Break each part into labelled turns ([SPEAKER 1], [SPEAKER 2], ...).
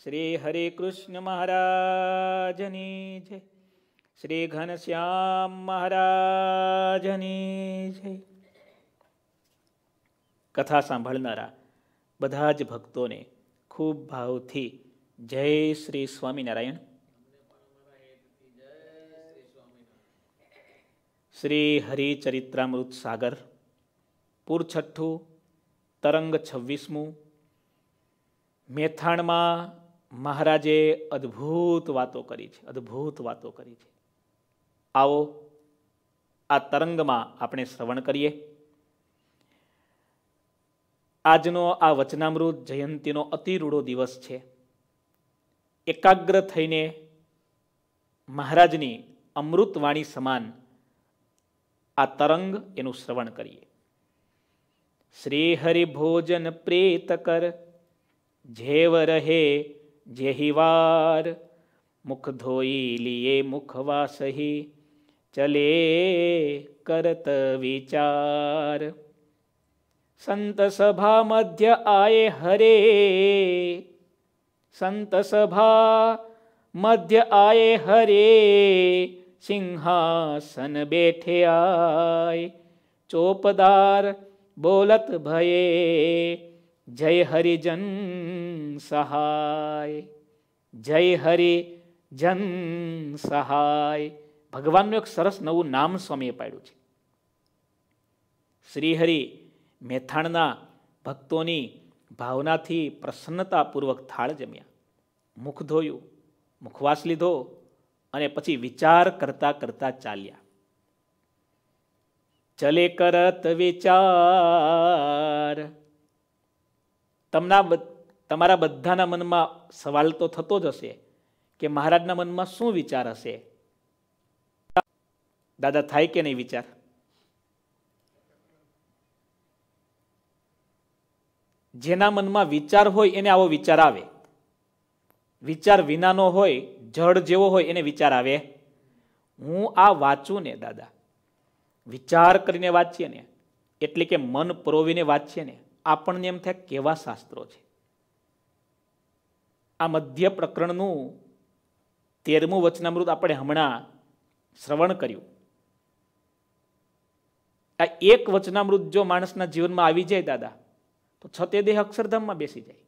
[SPEAKER 1] શ્રી હરે કૃષ્ણ મહારાજની જય શ્રી ઘનશ્યામ મહારાજની જય કથા સાંભળનારા બધા જ ભક્તોને ખૂબ ભાવથી જય શ્રી સ્વામિનારાયણ શ્રી હરિચરિત્રામૃત સાગર પૂર છઠ્ઠું તરંગ છવ્વીસમું મેથાણમાં મહારાજે અદ્ભુત વાતો કરી છે, અદ્ભુત વાતો કરી છે. આવો, આ તરંગમાં આપણે શ્રવણ કરીએ. આજનો આ વચનામૃત જયંતીનો અતિ રૂડો દિવસ છે. એકાગ્ર થઈને મહારાજની અમૃતવાણી સમાન આ તરંગ એનું શ્રવણ કરીએ. શ્રી હરિ ભોજન પ્રેત કર, જેવ રહે જેહિવાર મુખ ધોઈ લીએ મુખવાસહી ચલે કરત વિચાર સંત સભા મધ્ય આયે હરે સંત સભા મધ્ય આયે હરે સિંહાસન બેઠે આય ચોપદાર બોલત ભયે જય હરિજન સહાય જય હરિ જન સહાય ભગવાનનું એક સરસ નવું નામ સ્વામીએ પાડ્યું છે. શ્રીહરિ મેથાણના ભક્તોની ભાવનાથી પ્રસન્નતાપૂર્વક થાળ જમ્યા. મુખ ધોયું, મુખવાસ લીધો અને પછી વિચાર કરતા કરતા ચાલ્યા. ચલે કરત વિચાર. તમના તમારા બધાના મનમાં સવાલ તો થતો જ હશે કે મહારાજના મનમાં શું વિચાર હશે? દાદા, થાય કે નહીં વિચાર? જેના મનમાં વિચાર હોય એને આવો વિચાર આવે. વિચાર વિનાનો હોય, જડ જેવો હોય એને વિચાર આવે. હું આ વાંચું ને દાદા. વિચાર કરીને વાંચીએ ને. એટલે કે મન પરોવીને વાંચીએ ને. આપણને એમ થાય કેવા શાસ્ત્રો છે. આ મધ્ય પ્રકરણનું તેરમું વચનામૃત આપણે હમણાં શ્રવણ કર્યું. આ એક વચનામૃત જો માણસના જીવનમાં આવી જાય દાદા, તો છતે દેહ અક્ષરધામમાં બેસી જાય.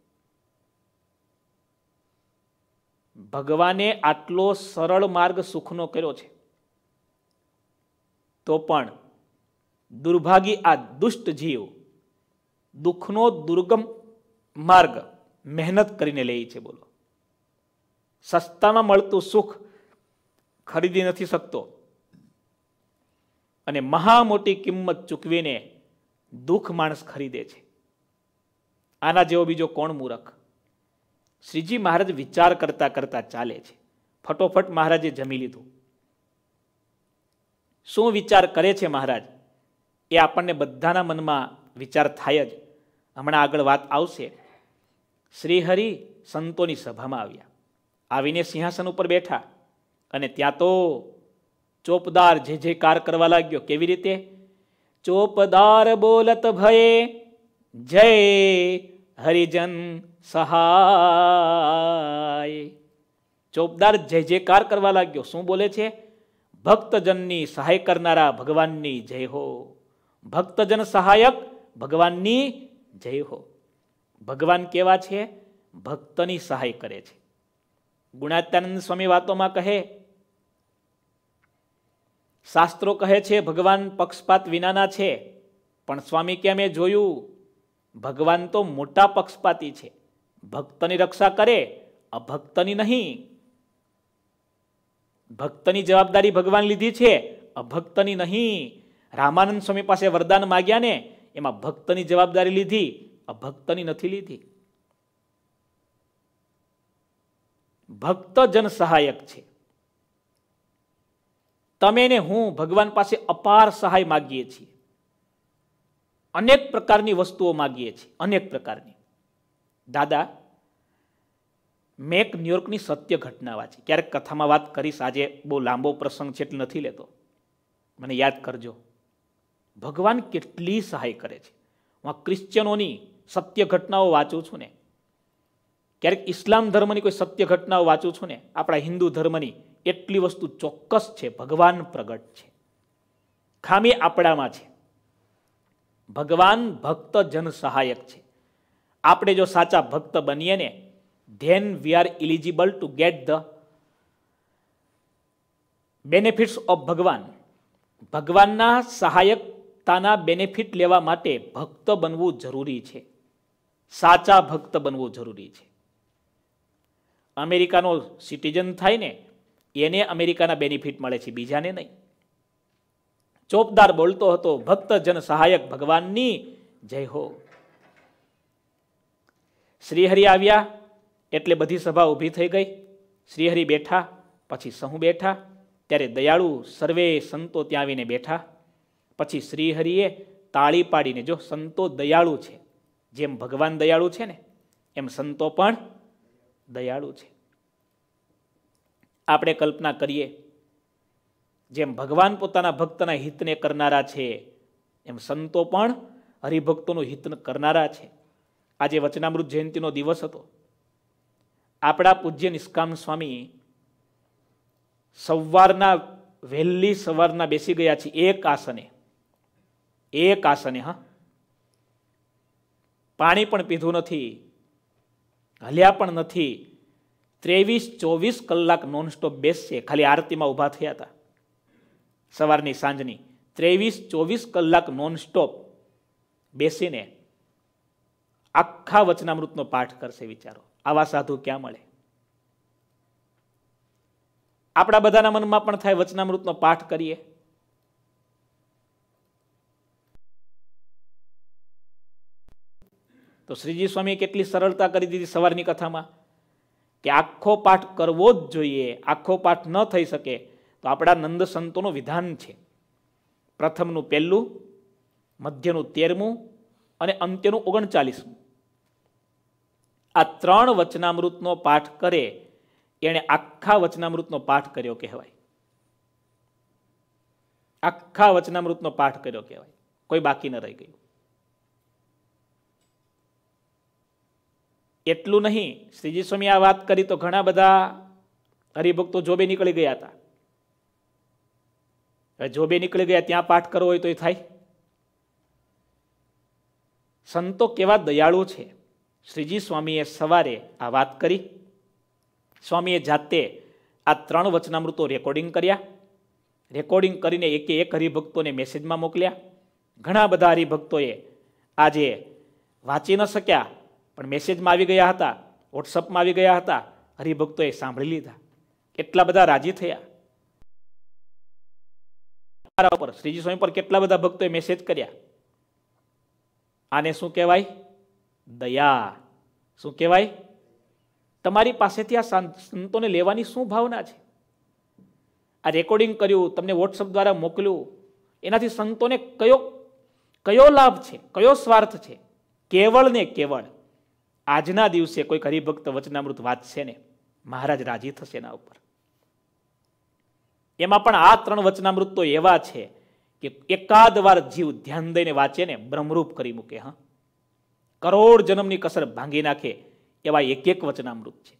[SPEAKER 1] ભગવાને આટલો સરળ માર્ગ સુખનો કર્યો છે, તો પણ દુર્ભાગી આ દુષ્ટ જીવ દુઃખનો દુર્ગમ માર્ગ મહેનત કરીને લે છે બોલો. સસ્તામાં મળતું સુખ ખરીદી નથી શકતો. અને મહા મોટી કિંમત ચૂકવીને દુઃખ માણસ ખરીદે છે. આના જેવો બીજો કોણ મૂરખ? શ્રીજી મહારાજ વિચાર કરતા કરતા ચાલે છે. ફટોફટ મહારાજે જમી લીધું. શું વિચાર કરે છે મહારાજ? એ આપણને બધાના મનમાં વિચાર થાય જ. હમણાં આગળ વાત આવશે. શ્રીહરિ સંતોની સભામાં આવ્યા. આવીને સિંહાસન ઉપર બેઠા અને ત્યાં તો ચોપદાર જે જે કાર કરવા લાગ્યો, કેવી રીતે? ચોપદાર બોલત ભયે, જય હરિજન સહાય. ચોપદાર જય જયકાર કરવા લાગ્યો, શું બોલે છે? ભક્તજનની સહાય કરનારા ભગવાનની જય હો. ભક્તજન સહાયક ભગવાનની જય હો. ભગવાન કેવા છે? ભક્તની સહાય કરે છે. ગુણાત્યાનંદ સ્વામી વાતોમાં કહે, શાસ્ત્રો કહે છે, ભગવાન પક્ષપાત વિનાના છે, પણ સ્વામી કે મેં જોયું? ભગવાન તો મોટા પક્ષપાતી છે. ભક્તની રક્ષા કરે, અભક્તની નહીં. ભક્તની જવાબદારી ભગવાન લીધી છે, અભક્તની નહીં. રામાનંદ સ્વામી પાસે વરદાન માગ્યા ને એમાં ભક્તની જવાબદારી લીધી. અભક્તની નથી લીધી. ભક્ત જન સહાયક છે. તમે ને હું ભગવાન પાસે અપાર સહાય માગીએ છીએ. અનેક પ્રકારની વસ્તુઓ માગીએ છીએ, અનેક પ્રકારની. દાદા, મેં ન્યુયોર્કની સત્ય ઘટના વાંચી ક્યારેક કથામાં વાત કરીશ, આજે બહુ લાંબો પ્રસંગ છે એટલે નથી લેતો. મને યાદ કરજો. ભગવાન કેટલી સહાય કરે છે. હું આ ક્રિશ્ચિયનોની સત્ય ઘટનાઓ વાંચું છું ને. ક્યારેક ઇસ્લામ ધર્મની કોઈ સત્ય ઘટનાઓ વાંચું છું ને, આપણા હિન્દુ ધર્મની એટલી વસ્તુ ચોક્કસ છે, ભગવાન પ્રગટ છે. ખામી આપણામાં છે. ભગવાન ભક્ત જન સહાયક છે. આપણે જો સાચા ભક્ત બનીએ ને, then we are eligible to get the benefits of Bhagwan. ભગવાનના સહાયકતાના બેનિફિટ લેવા માટે ભક્ત બનવું જરૂરી છે. સાચા ભક્ત બનવું જરૂરી છે. અમેરિકાનો સિટીઝન થાય ને, એને અમેરિકાના બેનિફિટ મળે છે, બીજાને નહીં. ચોપદાર બોલતો હતો, ભક્ત જન સહાયક ભગવાનની જય હો. શ્રીહરિ આવ્યા, એટલે બધી સભા ઊભી થઈ ગઈ. શ્રીહરિ બેઠા, પછી સહુ બેઠા, ત્યારે દયાળુ સર્વે સંતો ત્યાં આવીને બેઠા. પછી શ્રીહરિએ તાળી પાડીને, જો સંતો દયાળુ છે જેમ ભગવાન દયાળુ છે ને, એમ સંતો પણ દયાળુ છે. આપણે કલ્પના કરીએ, જેમ ભગવાન પોતાના ભક્તના હિતને કરનારા છે, એમ સંતો પણ હરિભક્તોનું હિત કરનારા છે. આજે વચનામૃત જયંતિનો દિવસ હતો. આપણા પૂજ્ય નિષ્કામ સ્વામી સવારના વહેલી સવારના બેસી ગયા છે એક આસને. એક આસને, હા. પાણી પણ પીધું નથી, હલ્યા પણ નથી. ત્રેવીસ, ચોવીસ કલાક નોનસ્ટોપ બેસશે, ખાલી આરતીમાં ઊભા થયા હતા. સવારની સાંજની ત્રેવીસ, ચોવીસ કલાક નોનસ્ટોપ બેસીને આખા વચનામૃતનો પાઠ કરશે, વિચારો. આવા સાધુ ક્યાં મળે? આપણા બધાના મનમાં પણ થાય વચનામૃતનો પાઠ કરીએ. તો શ્રીજી સ્વામીએ કેટલી સરળતા કરી દીધી સવારની કથામાં કે આખો પાઠ કરવો જ જોઈએ, આખો પાઠ ન થઈ શકે તો આપણા નંદ સંતોનું વિધાન છે. પ્રથમનું પહેલું, મધ્યનું તેરમું અને અંત્યનું ઓગણચાલીસમું. આ ત્રણ વચનામૃતનો પાઠ કરે, એણે આખા વચનામૃતનો પાઠ કર્યો કહેવાય. આખા વચનામૃતનો પાઠ કર્યો કહેવાય. કોઈ બાકી ન રહી ગયું. એટલું નહીં. શ્રીજી સ્વામી આ વાત કરી તો ઘણા બધા હરિભક્તો જોબે નીકળી ગયા હતા. જોબે નીકળી ગયા, ત્યાં પાઠ કરવો હોય તો એ થાય. સંતો કેવા દયાળુ છે. શ્રીજી સ્વામીએ સવારે આ વાત કરી. સ્વામીએ જાતે આ ત્રણ વચનામૃતો રેકોર્ડિંગ કર્યા. રેકોર્ડિંગ કરીને એકે એક હરિભક્તોને મેસેજમાં મોકલ્યા. ઘણા બધા હરિભક્તોએ આજે વાંચી ન શક્યા. પણ મેસેજમાં આવી ગયા હતા વોટ્સઅપમાં આવી ગયા હતા, હરિભક્તોએ સાંભળી લીધા. કેટલા બધા રાજી થયા. ઉપર, શ્રીજી સ્વામી પર કેટલા બધા ભક્તોએ મેસેજ કર્યા. આને શું કહેવાય? દયા. શું કહેવાય? તમારી પાસેથી આ સંતોને લેવાની શું ભાવના છે? આ રેકોર્ડિંગ કર્યું, તમને વોટ્સઅપ દ્વારા મોકલ્યું. એનાથી સંતોને કયો કયો લાભ છે? કયો સ્વાર્થ છે? કેવળ ને કેવળ. આજના દિવસે કોઈ હરિભક્ત વચનામૃત વાંચશે ને, મહારાજ રાજી થશે એના ઉપર. એમાં પણ આ ત્રણ વચનામૃત તો એવા છે કે એકાદ વાર જીવ ધ્યાન દઈને વાંચે ને, બ્રહ્મરૂપ કરી મૂકે, હા. કરોડ જન્મની કસર ભાંગી નાખે એવા એક એક વચનામૃત છે.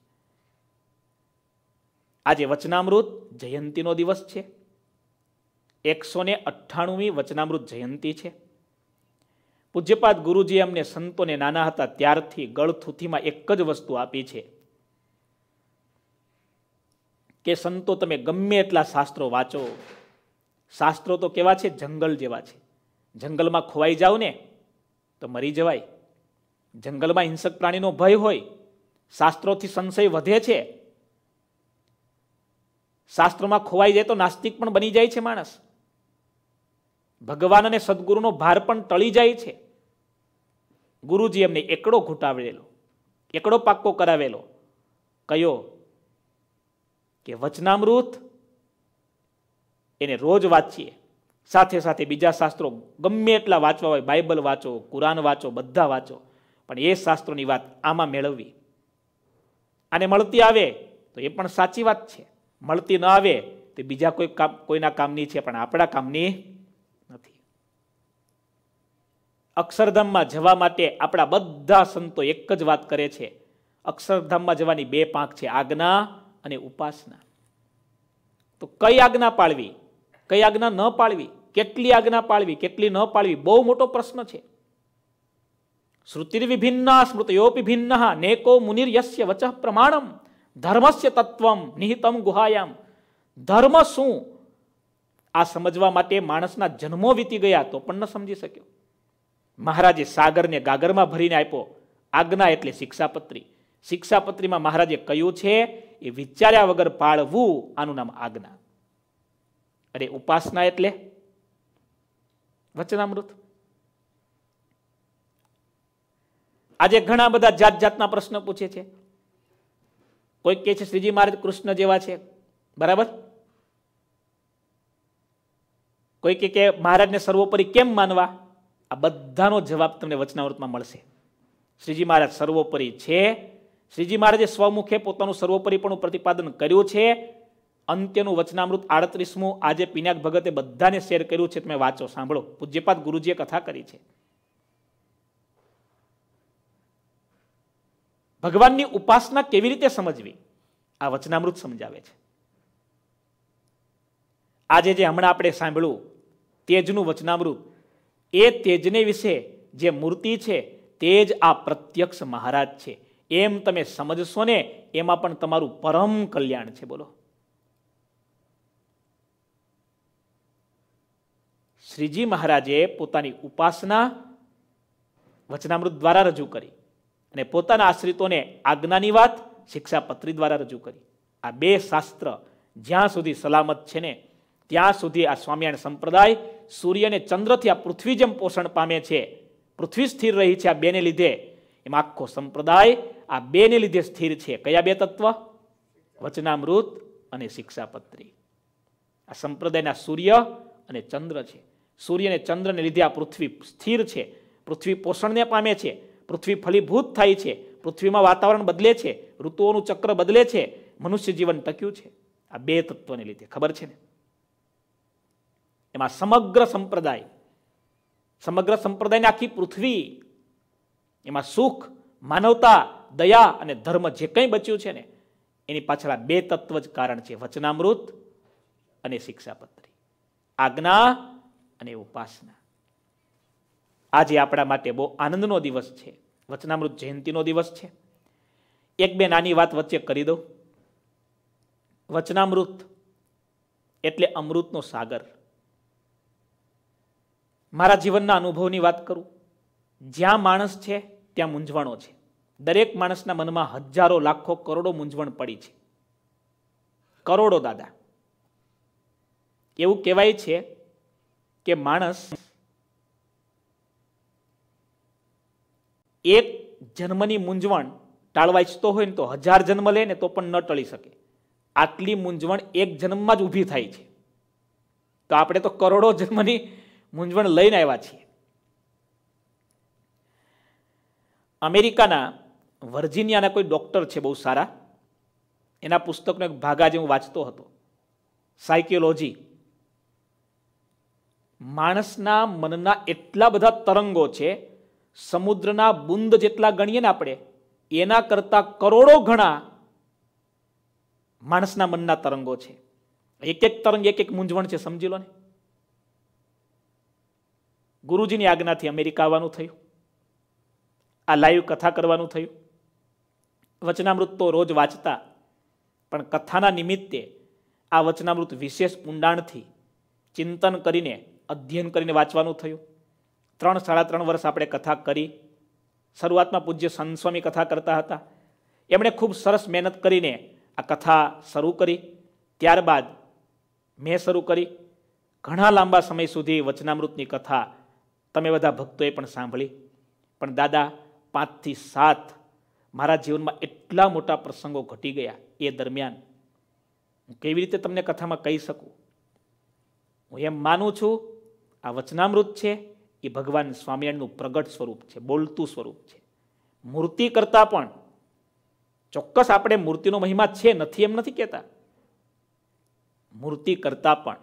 [SPEAKER 1] આજે વચનામૃત જયંતીનો દિવસ છે. એકસો ને અઠ્ઠાણુંમી વચનામૃત જયંતી છે. પૂજ્યપાદ ગુરુજી અમને સંતોને નાના હતા, ત્યારથી ગળથુથીમાં એક જ વસ્તુ આપી છે કે સંતો તમે ગમે એટલા શાસ્ત્રો વાંચો. શાસ્ત્રો તો કેવા છે? જંગલ જેવા છે. જંગલમાં ખોવાઈ જાઓ ને તો મરી જવાય. જંગલમાં હિંસક પ્રાણીનો ભય હોય, શાસ્ત્રોથી સંશય વધે છે. શાસ્ત્રોમાં ખોવાઈ જાય તો નાસ્તિક પણ બની જાય છે માણસ. ભગવાન અને સદગુરુનો ભાર પણ ટળી જાય છે. ગુરુજી એમને એકડો ઘૂંટાવેલો, એકડો પાક્કો કરાવેલો. કયો કે વચનામૃત, એને રોજ વાંચીએ. સાથે સાથે બીજા શાસ્ત્રો ગમે એટલા વાંચવા હોય, બાઇબલ વાંચો, કુરાન વાંચો, બધા વાંચો, પણ એ શાસ્ત્રોની વાત આમાં મેળવવી. આને મળતી આવે તો એ પણ સાચી વાત છે. મળતી ન આવે તો બીજા કોઈ કામ, કોઈના કામની છે, પણ આપણા કામની નથી અક્ષરધામમાં જવા માટે આપણા બધા સંતો એક જ વાત કરે છે. અક્ષરધામમાં જવાની બે પાંખ છે, આજ્ઞા અને ઉપાસના. તો કઈ આજ્ઞા પાળવી? કઈ આજ્ઞા ન પાળવી? કેટલી આજ્ઞા પાળવી? કેટલી ન પાળવી? બહુ મોટો પ્રશ્ન છે. શ્રુતિર્વિભિન્ન સ્મૃતયોપી ભિન્ન નેકો મુનિર યસ્ય વચ પ્રમાણમ ધર્મસ્ય તત્વમ નિહિતમ ગુહાયામ. ધર્મ શું? આ સમજવા માટે માણસના જન્મો વીતી ગયા તો પણ ન સમજી શક્યો. મહારાજે સાગરને ગાગરમાં ભરીને આપ્યો. આજ્ઞા એટલે શિક્ષાપત્રી. શિક્ષાપત્રીમાં મહારાજે કહ્યું છે, એ વિચાર્યા વગર પાળવું આનું નામ આજ્ઞા. અરે ઉપાસના એટલે? વચનામૃત. આજે ઘણા બધા જાત જાતના પ્રશ્ન પૂછે છે. કોઈ કહે છે, શ્રીજી મહારાજ, કૃષ્ણ જેવા છે. બરાબર? કોઈ કે કે, મહારાજને સર્વોપરી કેમ માનવા? આ બધાનો જવાબ તમને વચનાવૃતમાં મળશે. શ્રીજી મહારાજ સર્વોપરી છે. શ્રીજી મહારાજે સ્વમુખે પોતાનું સર્વોપરીપણું પ્રતિપાદન કર્યું છે. અંત્યનું વચનામૃત આડત્રીસમું આજે પિનાક ભગતે બધાને શેર કર્યું છે. તમે વાંચો, સાંભળો. પૂજ્યપાદ ગુરુજીએ કથા કરી છે. ભગવાનની ઉપાસના કેવી રીતે સમજવી? આ વચનામૃત સમજાવે છે. આજે જે હમણાં આપણે સાંભળ્યું, તેજનું વચનામૃત એ તેજને વિશે જે મૂર્તિ છે, તે જ આ પ્રત્યક્ષ મહારાજ છે. એમ તમે સમજશો ને, એમાં પણ તમારું પરમ કલ્યાણ છે, બોલો. શ્રીજી મહારાજે પોતાની ઉપાસના વચનામૃત દ્વારા રજૂ કરી અને પોતાના આશ્રિતોને આજ્ઞાની વાત શિક્ષાપત્રી દ્વારા રજૂ કરી. આ બે શાસ્ત્ર જ્યાં સુધી સલામત છે ને ત્યાં સુધી આ સ્વામિયાણ સંપ્રદાય સૂર્ય અને ચંદ્રથી આ પૃથ્વી જેમ પોષણ પામે છે. પૃથ્વી સ્થિર રહી છે આ બેને લીધે. એમાં આખો સંપ્રદાય આ બેને લીધે સ્થિર છે. કયા બે તત્વ? વચનામૃત અને શિક્ષાપત્રી. આ સંપ્રદાયના સૂર્ય અને ચંદ્ર છે. સૂર્ય અને ચંદ્રને લીધે આ પૃથ્વી સ્થિર છે. પૃથ્વી પોષણને પામે છે. પૃથ્વી ફલીભૂત થાય છે. પૃથ્વીમાં વાતાવરણ બદલે છે. ઋતુઓનું ચક્ર બદલે છે. મનુષ્ય જીવન ટક્યું છે. આ બે તત્વને લીધે. ખબર છે ને? એમાં સમગ્ર સંપ્રદાય, સમગ્ર સંપ્રદાયની આખી પૃથ્વી, એમાં સુખ, માનવતા, દયા અને ધર્મ જે કંઈ બચ્યું છે ને, એની પાછળ બે તત્વ જ કારણ છે. વચનામૃત અને શિક્ષાપત્રી. આજ્ઞા અને ઉપાસના. આજે આપણા માટે બહુ આનંદનો દિવસ છે. વચનામૃત જયંતિનો દિવસ છે. એક બે નાની વાત વચ્ચે કરી દઉં. વચનામૃત એટલે અમૃતનો સાગર. મારા જીવનના અનુભવની વાત કરું. જ્યાં માણસ છે, ત્યાં મૂંઝવણો છે. દરેક માણસના મનમાં હજારો, લાખો, કરોડો મૂંઝવણ પડી છે. કરોડો, દાદા. એવું કહેવાય છે કે માણસ એક જન્મની મૂંઝવણ ટાળવા ઈચ્છતો હોય ને તો હજાર જન્મ લે ને તો પણ ન ટળી શકે. આટલી મૂંઝવણ એક જન્મમાં જ ઊભી થાય છે. તો આપણે તો કરોડો જન્મની મૂંઝવણ લઈને આવ્યા છીએ. અમેરિકાના વર્જિનિયાના કોઈ ડોક્ટર છે બહુ સારા. એના પુસ્તકનો એક ભાગ આજે હું વાંચતો હતો. સાયકોલોજી માણસના મનના એટલા બધા તરંગો છે, સમુદ્રના બુંદ જેટલા ગણીએ ને આપણે, એના કરતાં કરોડો ઘણા માણસના મનના તરંગો છે. એક એક તરંગ, એક એક મૂંઝવણ છે, સમજી લો ને. ગુરુજીની આજ્ઞાથી અમેરિકા આવવાનું થયું. આ લાઈવ કથા કરવાનું થયું. વચનામૃત તો રોજ વાંચતા, પણ કથાના નિમિત્તે આ વચનામૃત વિશેષ ઊંડાણથી ચિંતન કરીને, અધ્યયન કરીને વાંચવાનું થયું. ત્રણ સાડા ત્રણ વર્ષ આપણે કથા કરી, શરૂઆતમાં પૂજ્ય સંસ્વામી કથા કરતા હતા. એમણે ખૂબ સરસ મહેનત કરીને આ કથા શરૂ કરી. ત્યારબાદ મેં શરૂ કરી. ઘણા લાંબા સમય સુધી વચનામૃતની કથા તમે બધા ભક્તોએ પણ સાંભળી. પણ દાદા, પાંચથી સાત મારા જીવનમાં એટલા મોટા પ્રસંગો ઘટી ગયા એ દરમિયાન. હું કેવી રીતે તમને કથામાં કહી શકું? હું એમ માનું છું, આ વચનામૃત છે, એ ભગવાન સ્વામિનારાયણનું પ્રગટ સ્વરૂપ છે, બોલતું સ્વરૂપ છે. મૂર્તિ કરતાં પણ ચોક્કસ આપણે મૂર્તિનો મહિમા છે, નથી એમ નથી કહેતા. મૂર્તિ કરતાં પણ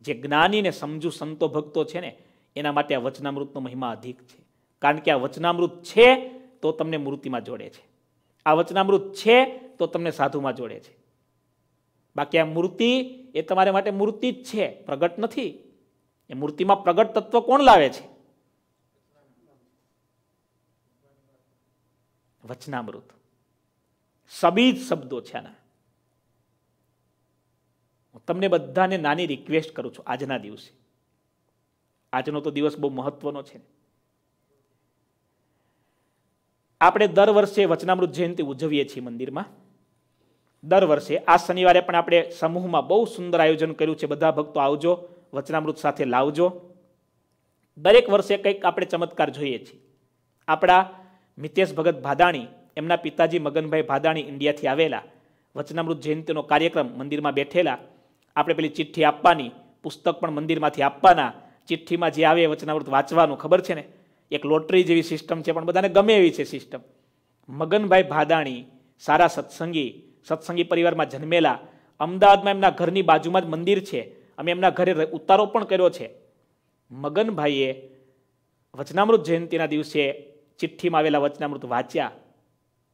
[SPEAKER 1] જે જ્ઞાની ને સમજુ સંતો ભક્તો છે ને એના માટે આ વચનામૃતનો મહિમા અધિક છે. કારણ કે આ વચનામૃત છે તો તમને મૂર્તિમાં જોડે છે. આ વચનામૃત છે તો તમને સાધુમાં જોડે છે. બાકી આ મૂર્તિ એ તમારે માટે મૂર્તિ જ છે, પ્રગટ નથી. એ મૂર્તિમાં પ્રગટ તત્વ કોણ લાવે છે? વચનામૃત. સબીજ શબ્દો છે આના. હું તમને બધાને નાની રિક્વેસ્ટ કરું છું આજના દિવસે. આજનો તો દિવસ બહુ મહત્વનો છે. આપણે દર વર્ષે વચનામૃત જયંતિ ઉજવીએ છીએ મંદિરમાં. દર વર્ષે, આ શનિવારે પણ આપણે સમૂહમાં બહુ સુંદર આયોજન કર્યું છે. બધા ભક્તો આવજો, વચનામૃત સાથે લાવજો. દરેક વર્ષે કંઈક આપણે ચમત્કાર જોઈએ છીએ. આપણા મિતેશ ભગત ભાદાણી, એમના પિતાજી મગનભાઈ ભાદાણી ઇન્ડિયાથી આવેલા, વચનામૃત જયંતિનો કાર્યક્રમ મંદિરમાં બેઠેલા, આપણે પેલી ચિઠ્ઠી આપવાની, પુસ્તક પણ મંદિરમાંથી આપવાના ચિઠ્ઠીમાં જે આવે વચનામૃત વાંચવાનું ખબર છે ને? એક લોટરી જેવી સિસ્ટમ છે, પણ બધાને ગમે એવી છે સિસ્ટમ. મગનભાઈ ભાદાણી, સારા સત્સંગી સત્સંગી પરિવારમાં જન્મેલા, અમદાવાદમાં એમના ઘરની બાજુમાં જ મંદિર છે. અમે એમના ઘરે ઉતારો પણ કર્યો છે. મગનભાઈએ વચનામૃત જયંતિના દિવસે ચિઠ્ઠીમાં આવેલા વચનામૃત વાંચ્યા.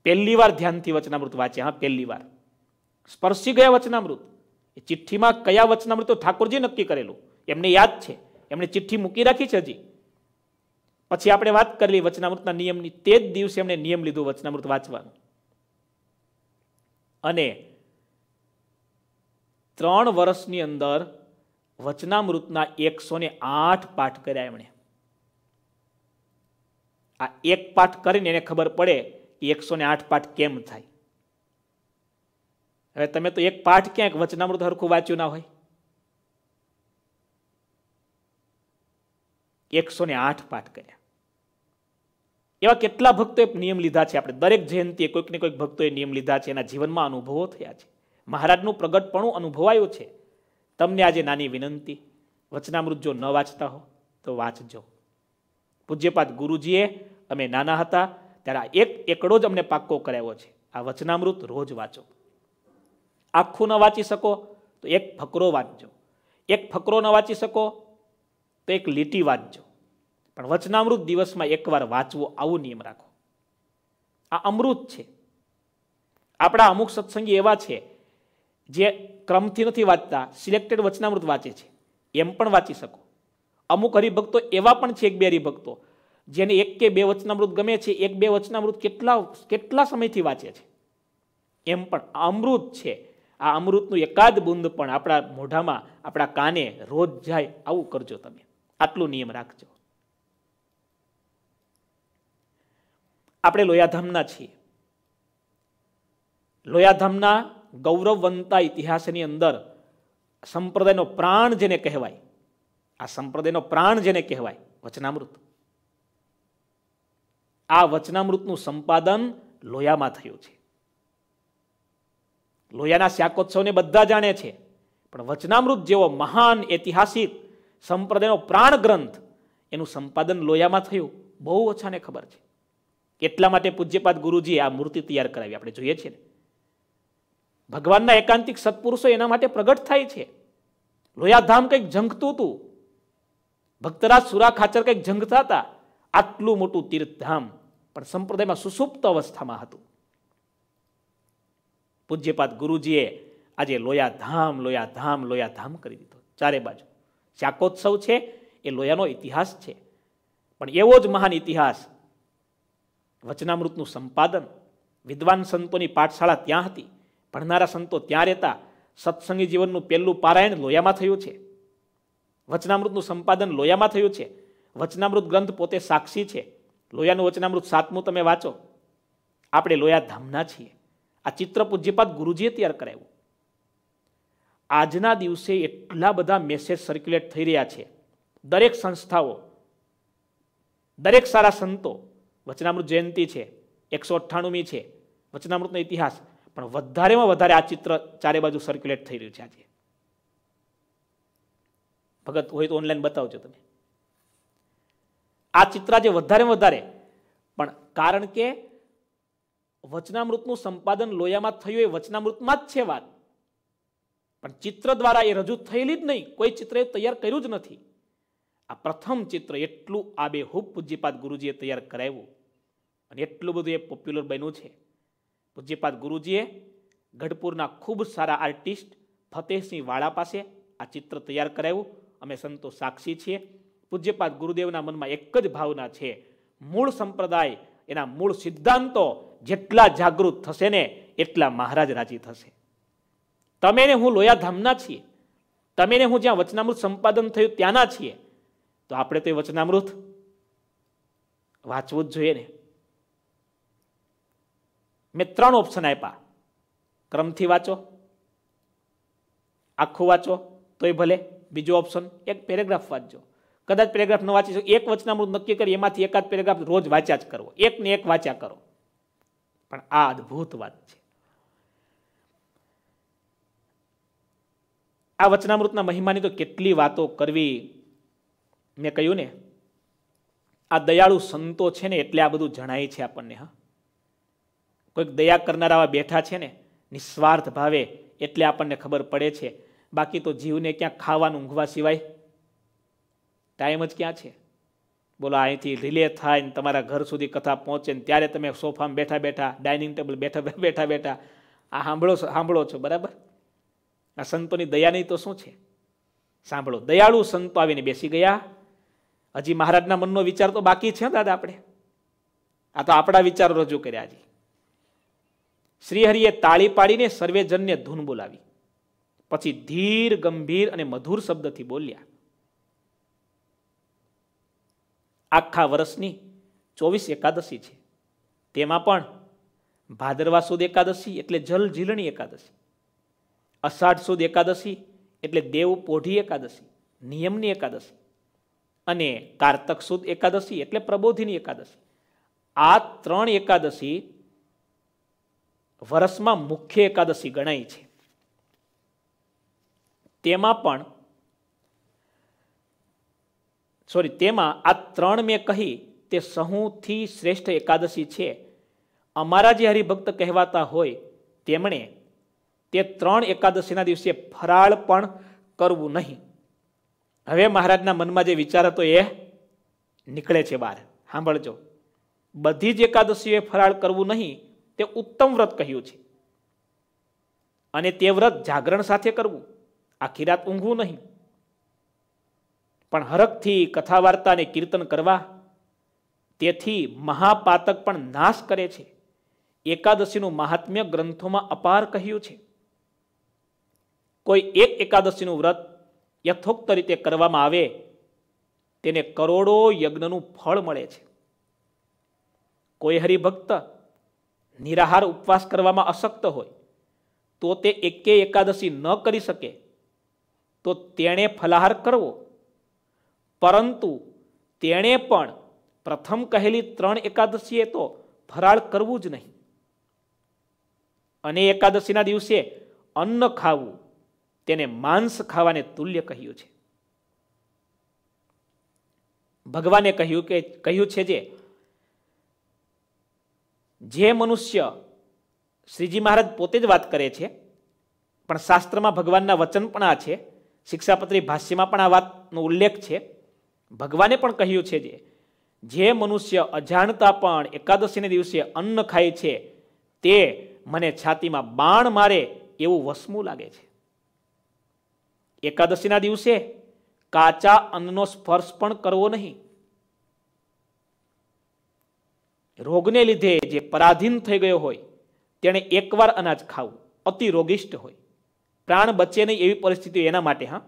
[SPEAKER 1] પહેલી વાર ધ્યાનથી વચનામૃત વાંચ્યા, હા, પહેલી વાર. સ્પર્શી ગયા વચનામૃત. એ ચિઠ્ઠીમાં કયા વચનામૃતો ઠાકોરજી નક્કી કરેલું? એમને યાદ છે. એમણે ચિઠ્ઠી મૂકી રાખી છે હજી. પછી આપણે વાત કરેલી વચનામૃતના નિયમની તે જ દિવસે એમણે નિયમ લીધો વચનામૃત વાંચવાનું. અને ત્રણ વર્ષની અંદર વચનામૃતના એકસો ને આઠ પાઠ કર્યા એમણે. આ એક પાઠ કરીને એને ખબર પડે કે એકસો ને આઠ પાઠ કેમ થાય. હવે તમે તો એક પાઠ ક્યાંક વચનામૃત હરખું વાંચ્યું ના હોય. એકસો ને આઠ પાઠ કર્યા. એવા કેટલા ભક્તોએ નિયમ લીધા છે આપણે? દરેક જયંતિએ કોઈક ને કોઈક ભક્તોએ નિયમ લીધા છે, એના જીવનમાં અનુભવો થયા છે. મહારાજનું પ્રગટપણું અનુભવાયું છે. તમને આજે નાની વિનંતી, વચનામૃત જો ન વાંચતા હો, તો વાંચજો. પૂજ્યપાદ ગુરુજીએ અમે નાના હતા, ત્યારે એક એકડો જ અમને પાક્કો કરાવ્યો છે. આ વચનામૃત રોજ વાંચો. આખું ન વાંચી શકો, તો એક ફકરો વાંચજો. એક ફકરો ન વાંચી શકો તો એક લીટી વાંચજો. પણ વચનામૃત દિવસમાં એકવાર વાંચવું આવું નિયમ રાખો. આ અમૃત છે. આપણા અમુક સત્સંગી એવા છે, જે ક્રમથી નથી વાંચતા, સિલેક્ટેડ વચનામૃત વાંચે છે. એમ પણ વાંચી શકો. અમુક હરિભક્તો એવા પણ છે એક બે હરિભક્તો, જેને એક કે બે વચનામૃત ગમે છે, એક બે વચનામૃત કેટલા કેટલા સમયથી વાંચે છે. એમ પણ અમૃત છે. આ અમૃતનું એકાદ બુંદ પણ આપણા મોઢામાં, આપણા કાને રોજ જાય, આવું કરજો તમે. આટલું નિયમ રાખજો. આપણે લોયાધામના છીએ. લોયાધામના ગૌરવવંતા ઇતિહાસની અંદર સંપ્રદાયનો પ્રાણ જેને કહેવાય, આ સંપ્રદાયનો પ્રાણ જેને કહેવાય, વચનામૃત. આ વચનામૃતનું સંપાદન લોયામાં થયું છે. લોયાના શાકોત્સવને બધા જાણે છે, પણ વચનામૃત જેવો મહાન ઐતિહાસિક સંપ્રદાયનો પ્રાણ ગ્રંથ એનું સંપાદન લોયામાં થયું. બહુ ઓછાને ખબર છે. એટલા માટે પૂજ્યપાદ ગુરુજીએ આ મૂર્તિ તૈયાર કરાવી. આપણે જોઈએ છીએ ભગવાનના એકાંતિક સત્પુરુષો એના માટે પ્રગટ થાય છે. લોયાધામ કંઈક ઝંખતું હતું. ભક્તરાજ સુરા ખાચર કંઈક ઝંખતા હતા. આટલું મોટું તીર્થધામ પણ સંપ્રદાયમાં સુસુપ્ત અવસ્થામાં હતું. પૂજ્યપાદ ગુરુજીએ આજે લોયાધામ લોયાધામ લોયાધામ કરી દીધો. ચારે બાજુ. શાકોત્સવ છે, એ લોયાનો ઇતિહાસ છે. પણ એવો જ મહાન ઇતિહાસ, વચનામૃતનું સંપાદન, વિદ્વાન સંતોની પાઠશાળા ત્યાં હતી. ભણનારા સંતો ત્યાં રહેતા, સત્સંગી જીવનનું પહેલું પારાયણ લોયામાં થયું છે. વચનામૃતનું સંપાદન લોયામાં થયું છે. વચનામૃત ગ્રંથ પોતે સાક્ષી છે. લોયાનું વચનામૃત સાતમું તમે વાંચો. આપણે લોયા ધામના છીએ. આ ચિત્ર પૂજ્યપાદ ગુરુજીએ તૈયાર કરાવ્યું. આજના દિવસે એટલા બધા મેસેજ સર્ક્યુલેટ થઈ રહ્યા છે. દરેક સંસ્થાઓ, દરેક સારા સંતો, વચનામૃત જયંતિ છે, એકસો અઠ્ઠાણુંમી છે, વચનામૃતનો ઇતિહાસ, પણ વધારેમાં વધારે આ ચિત્ર ચારે બાજુ સર્ક્યુલેટ થઈ રહ્યું છે આજે. ભગત હોય તો ઓનલાઈન બતાવજો તમે. આ ચિત્ર આજે વધારેમાં વધારે, પણ કારણ કે વચનામૃતનું સંપાદન લોયામાં થયું એ વચનામૃતમાં જ છે વાત. પણ ચિત્ર દ્વારા એ રજૂ થયેલી જ નહીં. કોઈ ચિત્ર એ તૈયાર કર્યું જ નથી. આ પ્રથમ ચિત્ર એટલું આબેહૂબ પૂજ્યપાદ ગુરુજીએ તૈયાર કરાવ્યું અને એટલું બધું એ પોપ્યુલર બન્યું છે. પૂજ્યપાદ ગુરુજીએ ગઢપુરના ખૂબ સારા આર્ટિસ્ટ ફતેહસિંહ વાળા પાસે આ ચિત્ર તૈયાર કરાવ્યું. અમે સંતો સાક્ષી છીએ. પૂજ્યપાદ ગુરુદેવના મનમાં એક જ ભાવના છે. મૂળ સંપ્રદાય એના મૂળ સિદ્ધાંતો જેટલા જાગૃત થશે ને એટલા મહારાજ રાજી થશે. તમે ને હું લોયાધામના છીએ. તમે ને હું જ્યાં વચનામૃત સંપાદન થયું ત્યાંના છીએ. તો આપણે તો એ વચનામૃત વાંચવું જ જોઈએ ને. મેં ત્રણ ઓપ્શન આપ્યા. ક્રમથી વાંચો. આખું વાંચો, તોય ભલે. બીજો ઓપ્શન એક પેરેગ્રાફ વાંચજો. કદાચ પેરેગ્રાફ ન વાંચી શકો. એક વચનામૃત નક્કી કરી, એમાંથી એકાદ પેરેગ્રાફ રોજ વાંચ્યા જ કરવો એક ને એક વાંચ્યા કરો. પણ આ અદ્ભુત વાત છે. આ વચનામૃતના મહિમાની તો કેટલી વાતો કરવી. મેં કહ્યું ને, આ દયાળુ સંતો છે ને એટલે આ બધું જણાય છે આપણને, હા. કોઈક દયા કરનારા બેઠા છે ને, નિસ્વાર્થ ભાવે એટલે આપણને ખબર પડે છે. બાકી તો જીવને ક્યાં ખાવાનું ઊંઘવા સિવાય? ટાઈમ જ ક્યાં છે? બોલો, અહીંથી રિલે થાય ને તમારા ઘર સુધી કથા પહોંચે ને ત્યારે તમે સોફામાં બેઠા બેઠા, ડાઇનિંગ ટેબલ બેઠા બેઠા બેઠા આ સાંભળો સાંભળો છો, બરાબર? આ સંતોની દયાની તો શું છે? સાંભળો, દયાળુ સંતો આવીને બેસી ગયા. હજી મહારાજના મનનો વિચાર તો બાકી છે, દાદા આપણે. આ તો આપણા વિચારો રજૂ કર્યા હજી. શ્રીહરિએ તાળી પાડીને સર્વેજનને ધૂન બોલાવી. પછી ધીર, ગંભીર અને મધુર શબ્દથી બોલ્યા. આખા વર્ષની ચોવીસ એકાદશી છે. તેમાં પણ ભાદરવા સુદ એકાદશી એટલે જલ ઝીલણી એકાદશી. અષાઢ સુદ એકાદશી એટલે દેવ પોઢી એકાદશી, નિયમની એકાદશી અને કારતક સુદ એકાદશી એટલે પ્રબોધિની એકાદશી. આ ત્રણ એકાદશી વર્ષમાં મુખ્ય એકાદશી ગણાય છે. તેમાં પણ સોરી તેમાં આ ત્રણ મેં કહી તે સહુથી શ્રેષ્ઠ એકાદશી છે. અમારા જે હરિભક્ત કહેવાતા હોય, તેમણે તે ત્રણ એકાદશીના દિવસે ફરાળ પણ કરવું નહીં. હવે મહારાજના મનમાં જે વિચાર હતો એ નીકળે છે બહાર. સાંભળજો. બધી જ એકાદશીએ ફરાળ કરવું નહીં, તે ઉત્તમ વ્રત કહ્યું છે. અને તે વ્રત જાગરણ સાથે કરવું, આખી રાત ઊંઘવું નહીં. પણ હરખથી કથા વાર્તા અને કીર્તન કરવા, તેથી મહાપાતક પણ નાશ કરે છે. એકાદશીનું મહાત્મ્ય ગ્રંથોમાં અપાર કહ્યું છે. કોઈ એક એકાદશીનું વ્રત યથોક્ત રીતે કરવામાં આવે, તેને કરોડો યજ્ઞનું ફળ મળે છે. કોઈ હરિભક્ત નિરાહાર ઉપવાસ કરવામાં અશક્ત હોય, તો તે એકે એકાદશી ન કરી શકે, તો તેણે ફલાહાર કરવો. પરંતુ તેણે પણ પ્રથમ કહેલી ત્રણ એકાદશીએ તો ફરાળ કરવું જ નહીં. અને એકાદશીના દિવસે અન્ન ખાવું તેને માંસ ખાવાને તુલ્ય કહ્યું છે. ભગવાને કહ્યું કે, કહ્યું છે જે જે મનુષ્ય શ્રીજી મહારાજ પોતે જ વાત કરે છે, પણ શાસ્ત્રમાં ભગવાનના વચન પણ આ છે, શિક્ષાપત્રી ભાષ્યમાં પણ આ વાતનો ઉલ્લેખ છે. ભગવાને પણ કહ્યું છે જે જે મનુષ્ય અજાણતા પણ એકાદશીને દિવસે અન્ન ખાય છે, તે મને છાતીમાં બાણ મારે એવું વસમું લાગે છે. એકાદશીના દિવસે કાચા અન્નનો સ્પર્શ પણ કરવો નહીં. રોગને લીધે જે પરાધીન થઈ ગયો હોય, તેણે એકવાર અનાજ ખાવું. અતિ રોગિષ્ટ હોય. પ્રાણ બચે નહીં એવી પરિસ્થિતિ એના માટે, હા.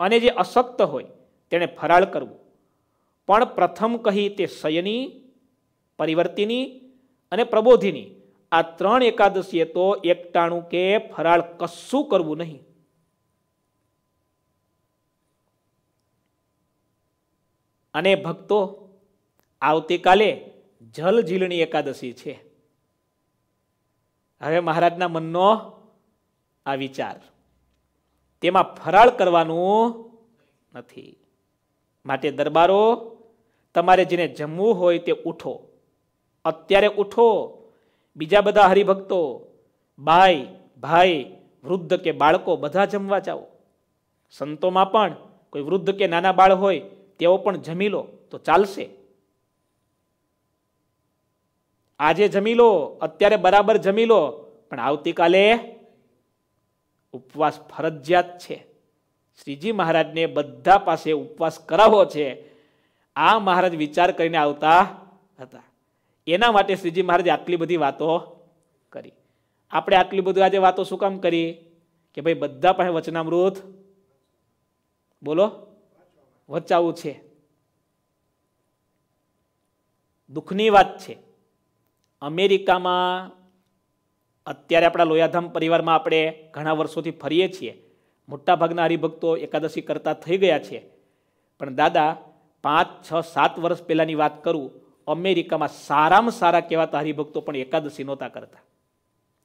[SPEAKER 1] અને જે અશક્ત હોય, તેણે ફરાળ કરવું. પણ પ્રથમ કહી તે શયની, પરિવર્તિની અને પ્રબોધિની. આ ત્રણ એકાદશીએ તો એકટાણું કે ફરાળ કશું કરવું નહીં. અને ભક્તો આવતીકાલે જલ ઝીલણી એકાદશી છે. હવે મહારાજના મનનો આ વિચાર. તેમાં ફરાળ કરવાનું નથી. માટે દરબારો, તમારે જેને જમવું હોય તે ઉઠો. અત્યારે ઉઠો. બીજા બધા હરિભક્તો ભાઈ ભાઈ, વૃદ્ધ કે બાળકો બધા જમવા જાઓ. સંતોમાં પણ કોઈ વૃદ્ધ કે નાના બાળ હોય તેઓ પણ જમી લો, તો ચાલશે. આજે જમી લો, અત્યારે બરાબર જમી લો, પણ આવતીકાલે ઉપવાસ ફરજિયાત છે. શ્રીજી મહારાજને બધા પાસે ઉપવાસ કરાવવો છે. આ મહારાજ વિચાર કરીને આવતા હતા. એના માટે શ્રીજી મહારાજે આટલી બધી વાતો કરી. આપણે આટલી બધી આજે વાતો શું કામ કરી? કે ભાઈ, બધા પાસે વચનામૃત. બોલો. વચાવવું છે. દુઃખની વાત છે. અમેરિકામાં અત્યારે આપણા લોયાધામ પરિવારમાં આપણે ઘણા વર્ષોથી ફરીએ છીએ. મોટાભાગના હરિભક્તો એકાદશી કરતા થઈ ગયા છે. પણ દાદા, પાંચ, છ, સાત વર્ષ પહેલાંની વાત કરું, અમેરિકામાં સારામાં સારા કહેવાતા હરિભક્તો પણ એકાદશી નહોતા કરતા.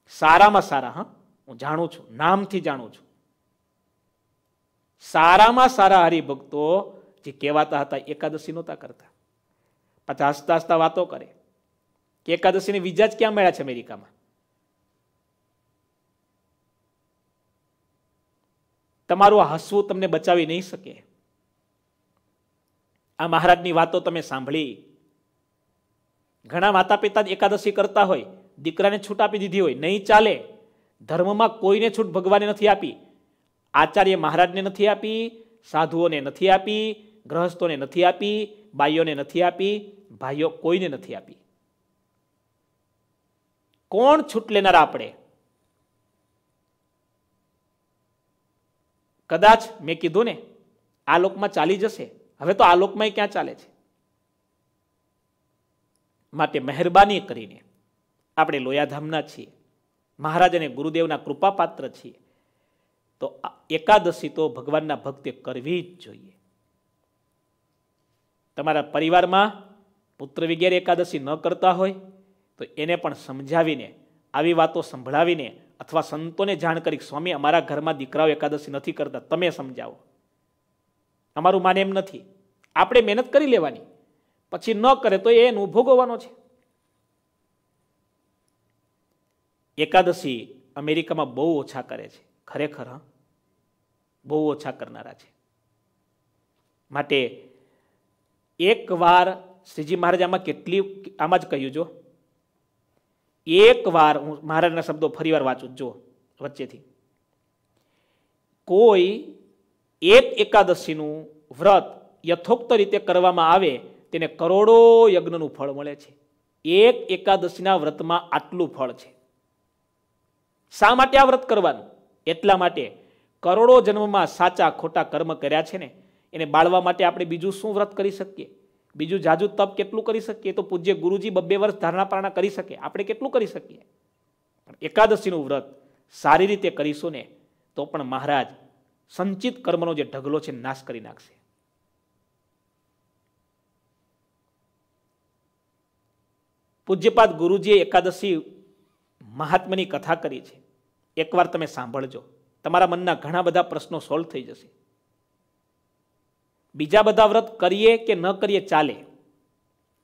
[SPEAKER 1] સારામાં સારા, હા? હું જાણું છું, નામથી જાણું છું. સારામાં સારા હરિભક્તો જે કહેવાતા હતા, એકાદશી નહોતા કરતા. પાછા હસતા હસતા વાતો કરે. કે એકાદશીની વિજા જ ક્યાં મળ્યા છે અમેરિકામાં? તમારું હસવું તમને બચાવી નહીં શકે. આ મહારાજની વાતો તમે સાંભળી. ઘણા માતા પિતા એકાદશી કરતા હોય, દીકરાને છૂટ આપી દીધી હોય, નહીં ચાલે. ધર્મમાં કોઈને છૂટ ભગવાને નથી આપી. આચાર્ય મહારાજને નથી આપી, સાધુઓને નથી આપી, ગ્રહસ્થોને નથી આપી, બાઈઓને નથી આપી, ભાઈઓ કોઈને નથી આપી. કોણ છૂટ લેનાર આપણે? કદાચ મેં કીધું ને, આ લોકમાં ચાલી જશે. હવે તો આ લોકમાં ક્યાં ચાલે છે? માટે મહેરબાની કરીને આપણે લોયાધામના છીએ. મહારાજ અને ગુરુદેવના કૃપાપાત્ર છીએ. તો એકાદશી તો ભગવાનના ભક્તે કરવી જ જોઈએ. તમારા પરિવારમાં પુત્ર વગેરે એકાદશી ન કરતા હોય, તો એને પણ સમજાવીને, આવી વાતો સંભળાવીને અથવા સંતોને જાણ કરી, સ્વામી, અમારા ઘરમાં દીકરાઓ એકાદશી નથી કરતા, તમે સમજાવો. અમારું માને એમ નથી. આપણે મહેનત કરી લેવાની. પછી ન કરે તો એનું ભોગવવાનો છે. એકાદશી અમેરિકામાં બહુ ઓછા કરે છે. ખરેખર, હા. બહુ ઓછા કરનારા છે. માટે એક વાર શ્રીજી મહારાજ આમાં કેટલી, આમાં જ કહ્યું જો. એક વાર હું મહારાજના શબ્દો ફરી વાર વાંચું, જો, વચ્ચેથી. કોઈ એક એકાદશીનું વ્રત યથોક્ત રીતે કરવામાં આવે, તેને કરોડો યજ્ઞનું ફળ મળે છે. એક એકાદશીના વ્રતમાં આટલું ફળ છે. શા માટે આ વ્રત કરવાનું? એટલા માટે કરોડો જન્મમાં સાચા ખોટા કર્મ કર્યા છે ને? એને બાળવા માટે આપણે બીજું શું વ્રત કરી શકીએ? બીજું જાજુ તપ કેટલું કરી શકીએ? તો પૂજ્ય ગુરુજી બબ્બે વર્ષ ધારણા કરી શકે. આપણે કેટલું કરી શકીએ? પણ એકાદશીનું વ્રત સારી રીતે કરીશું ને, તો પણ મહારાજ સંચિત કર્મનો જે ઢગલો છે, નાશ કરી નાખશે. પૂજ્યપાદ ગુરુજીએ એકાદશી મહાત્માની કથા કરી છે. એકવાર તમે સાંભળજો. તમારા મનના ઘણા બધા પ્રશ્નો સોલ્વ થઈ જશે. બીજા બધા વ્રત કરીએ કે ન કરીએ ચાલે.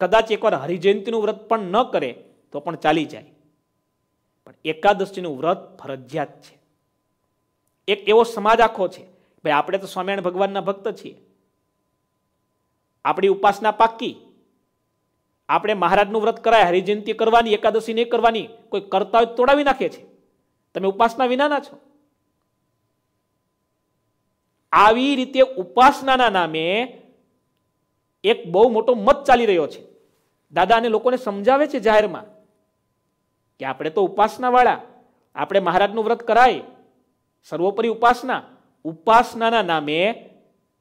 [SPEAKER 1] કદાચ એકવાર હરિજયંતીનું વ્રત પણ ન કરે તો પણ ચાલી જાય. પણ એકાદશીનું વ્રત ફરજિયાત છે. એક એવો સમાજ આખો છે, ભાઈ આપણે તો સ્વામિનારાયણ ભગવાનના ભક્ત છીએ. આપણી ઉપાસના પાકી. આપણે મહારાજનું વ્રત કરાય, હરિજયંતી કરવાની એકાદશી નહીં કરવાની, કોઈ કરતા હોય તોડાવી નાખે છે. તમે ઉપાસના વિનાના છો. આવી રીતે ઉપાસનાના નામે એક બહુ મોટો મત ચાલી રહ્યો છે. દાદા અને લોકોને સમજાવે છે જાહેરમાં કે આપણે તો ઉપાસનાવાળા, આપણે મહારાજનું વ્રત કરાય, સર્વોપરી ઉપાસના. ઉપાસનાના નામે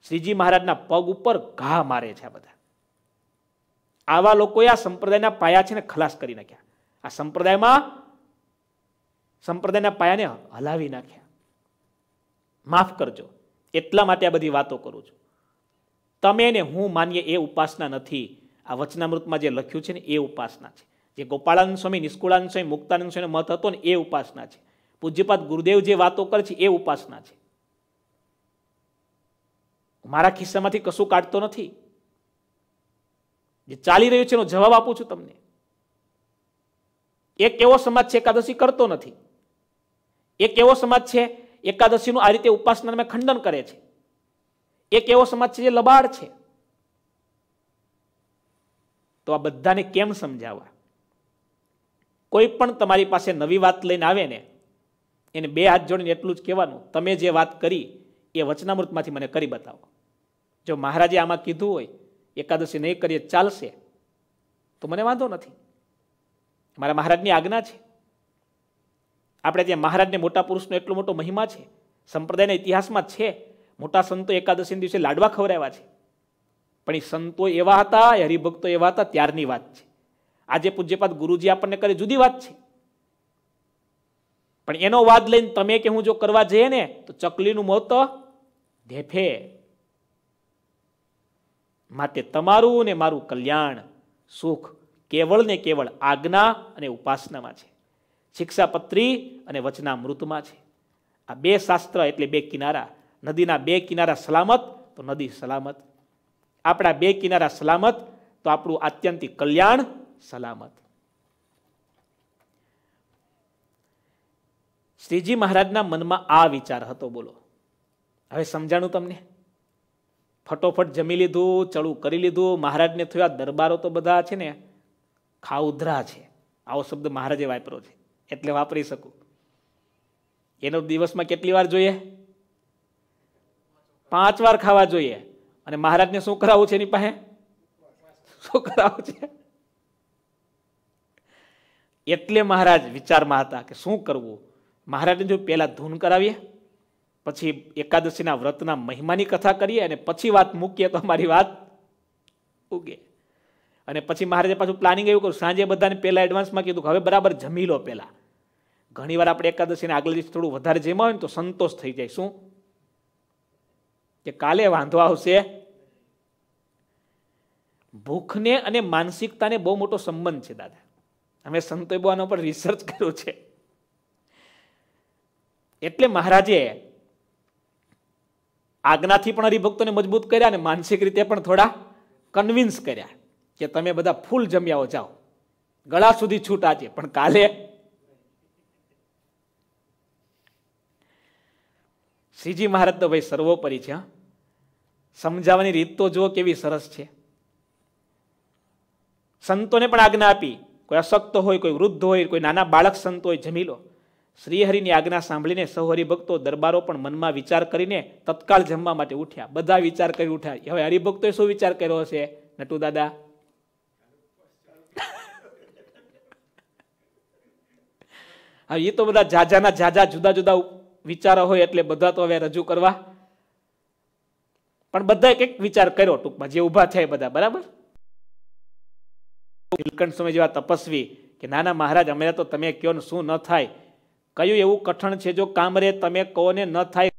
[SPEAKER 1] શ્રીજી મહારાજના પગ ઉપર ઘા મારે છે આ બધા. આવા લોકોએ આ સંપ્રદાયના પાયા છે ને ખલાસ કરી નાખ્યા. આ સંપ્રદાયમાં સંપ્રદાયના પાયાને હલાવી નાખ્યા. માફ કરજો. એટલા માટે આ બધી વાતો કરું છું. તમે ને હું માનીએ એ ઉપાસના નથી. આ વચનામૃતમાં જે લખ્યું છે ને, એ ઉપાસના છે. જે ગોપાળાનંદ સ્વામી, નિષ્કુળાનંદ સ્વામી, મુક્તાનંદ સ્વામીનો મત હતો ને, એ ઉપાસના છે. પૂજ્યપાદ ગુરુદેવ જે વાતો કરે છે, એ ઉપાસના છે. મારા ખિસ્સામાંથી કશું કાઢતો નથી. જે ચાલી રહ્યું છે એનો જવાબ આપું છું તમને. એક એવો સમાજ છે, એકાદશી કરતો નથી. એક એવો સમાજ છે એકાદશીનું આ રીતે ઉપાસના ખંડન કરે છે. એક એવો સમાજ છે જે લબાડ છે. તો આ બધાને કેમ સમજાવવા? કોઈ પણ તમારી પાસે નવી વાત લઈને આવે ને, એને બે હાથ જોડીને એટલું જ કહેવાનું, તમે જે વાત કરી એ વચનામૃતમાંથી મને કરી બતાવો. જો મહારાજે આમાં કીધું હોય, એકાદશી નહીં કરીએ, ચાલશે, તો મને વાંધો નથી. મારા મહારાજની આજ્ઞા છે. આપણે ત્યાં મહારાજને મોટા પુરુષનો એટલો મોટો મહિમા છે, સંપ્રદાયના ઇતિહાસમાં છે. મોટા સંતો એકાદશી દિવસે લાડવા ખવડાવ્યા છે. પણ એ સંતો એવા હતા હરિભક્તો એવા હતા, ત્યારની વાત છે. આજે પૂજ્યપાદ ગુરુજી આપણને કરે જુદી વાત છે. પણ એનો વાદ લઈને તમે કે હું જો કરવા જઈએ ને, તો ચકલીનું મોત ધેફે માટે તમારું ને મારું કલ્યાણ, સુખ, કેવળ ને કેવળ આજ્ઞા અને ઉપાસનામાં છે. શિક્ષાપત્રી અને વચનામૃતમાં છે. આ બે શાસ્ત્ર એટલે બે કિનારા. નદીના બે કિનારા સલામત, તો નદી સલામત. આપણા બે કિનારા સલામત, તો આપણું આત્યંતિક કલ્યાણ સલામત. શ્રીજી મહારાજના મનમાં આ વિચાર હતો, બોલો. હવે સમજાણું તમને? ફટોફટ જમી લીધું ચડું કરી લીધું, મહારાજને થયા દરબારો તો બધા છે ને, ખાઉધરા છે. આવો શબ્દ મહારાજે વાપરો છે. એટલે વાપરી શકું. એનો દિવસમાં કેટલી વાર જોઈએ? પાંચ વાર ખાવા જોઈએ. અને મહારાજને શું કરાવવું છે એની પાસે? શું કરાવવું છે. એટલે મહારાજ વિચારમાં હતા કે શું કરવું? મહારાજને જો પહેલાં ધૂન કરાવીએ, પછી એકાદશીના વ્રતના મહિમાની કથા કરીએ અને પછી વાત મૂકીએ તો અમારી વાત ઉગે. અને પછી મહારાજે પાછું પ્લાનિંગ એવું કર્યું સાંજે બધાને પહેલા એડવાન્સમાં કીધું કે હવે બરાબર જમી લો પહેલાં. ઘણી વાર આપણે એકાદશીને આગળ દિવસ થોડું વધારે જેમાં હોય ને તો સંતોષ થઈ જાય. શું? કે કાલે વાંધો આવશે. ભૂખને અને માનસિકતાને બહુ મોટો સંબંધ છે દાદા. અમે સંતોએ બહુ આના પર રિસર્ચ કર્યું છે. એટલે મહારાજે આજ્ઞાથી પણ હરિભક્તોને મજબૂત કર્યા અને માનસિક રીતે પણ થોડા કન્વિન્સ કર્યા. કે તમે બધા ફૂલ જમ્યાઓ જાઓ. ગળા સુધી છૂટ આજે પણ કાલે શ્રીજી મહારાજ તો ભાઈ સર્વોપરી છે સમજાવવાની રીત તો જુઓ કેવી સરસ છે. સંતોને પણ આજ્ઞા આપી, કોઈ અશક્ત હોય, કોઈ વૃદ્ધ હોય, કોઈ નાના બાળક સંત હોય, જમી લો. શ્રીહરિની આજ્ઞા સાંભળીને સૌ હરિભક્તો દરબારો પણ મનમાં વિચાર કરીને તત્કાળ જમવા માટે ઉઠ્યા. બધા વિચાર કરી ઉઠ્યા. હવે હરિભક્તોએ શું વિચાર કર્યો હશે? નટુ દાદા હવે એ તો બધા જાજાના જાજા જુદા જુદા વિચારો હોય એટલે બધા તો હવે રજૂ કરવા. પણ બધા કંઈક વિચાર કર્યો ટૂંકમાં, જે ઊભા થયા બધા, બરાબર? નીલકંઠ સ્વામી જેવા તપસ્વી કે નાના મહારાજ, અમે તો તમે કયો ને શું ન થાય. કયું એવું કઠણ છે જો કામ રે, તમે કહો ને ન થાય.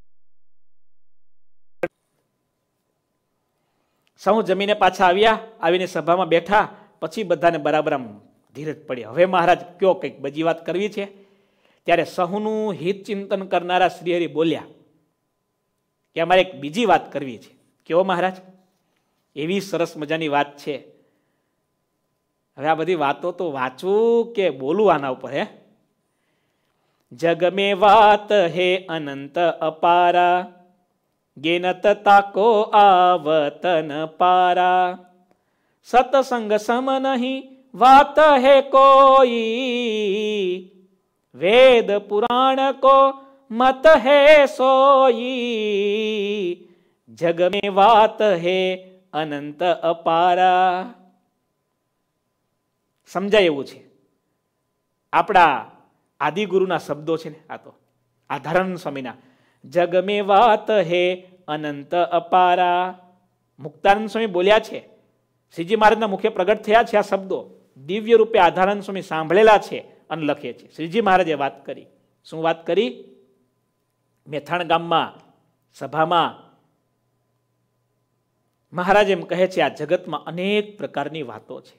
[SPEAKER 1] સૌ જમીને પાછા આવ્યા, આવીને સભામાં બેઠા, પછી બધાને બરાબર આમ ધીરજ પડી. હવે મહારાજ કયો કંઈક બીજી વાત કરવી છે. ત્યારે સહુનું હિત ચિંતન કરનારા શ્રીહરિ બોલ્યા, કે અમારે એક બીજી વાત કરવી છે. કેવો મહારાજ? એવી સરસ મજાની વાત છે. હવે આ બધી વાતો તો વાંચવું કે બોલું આના ઉપર, હે? જગ में વાત હે અનંત અપારા, ગેનત તાકો આવતન પારા. સતસંગ સમ નહીં વાત હે કોઈ વેદ પુરાણ કો મત હે સોઈ. જગ में વાત હે અનંત અપારા. સમજાય એવું છે. આપણા આદિગુરુના શબ્દો છે ને આ તો. આધારણ સ્વામીના. જગ મે વાત હે અનંત અપારા. મુક્તાનંદ સ્વામી બોલ્યા છે. શ્રીજી મહારાજના મુખે પ્રગટ થયા છે આ શબ્દો. દિવ્ય રૂપે આધારાનંદ સ્વામી સાંભળેલા છે. અને લખે છે. શ્રીજી મહારાજે વાત કરી. શું વાત કરી? મેથાણ ગામમાં, સભામાં મહારાજ એમ કહે છે, આ જગતમાં અનેક પ્રકારની વાતો છે.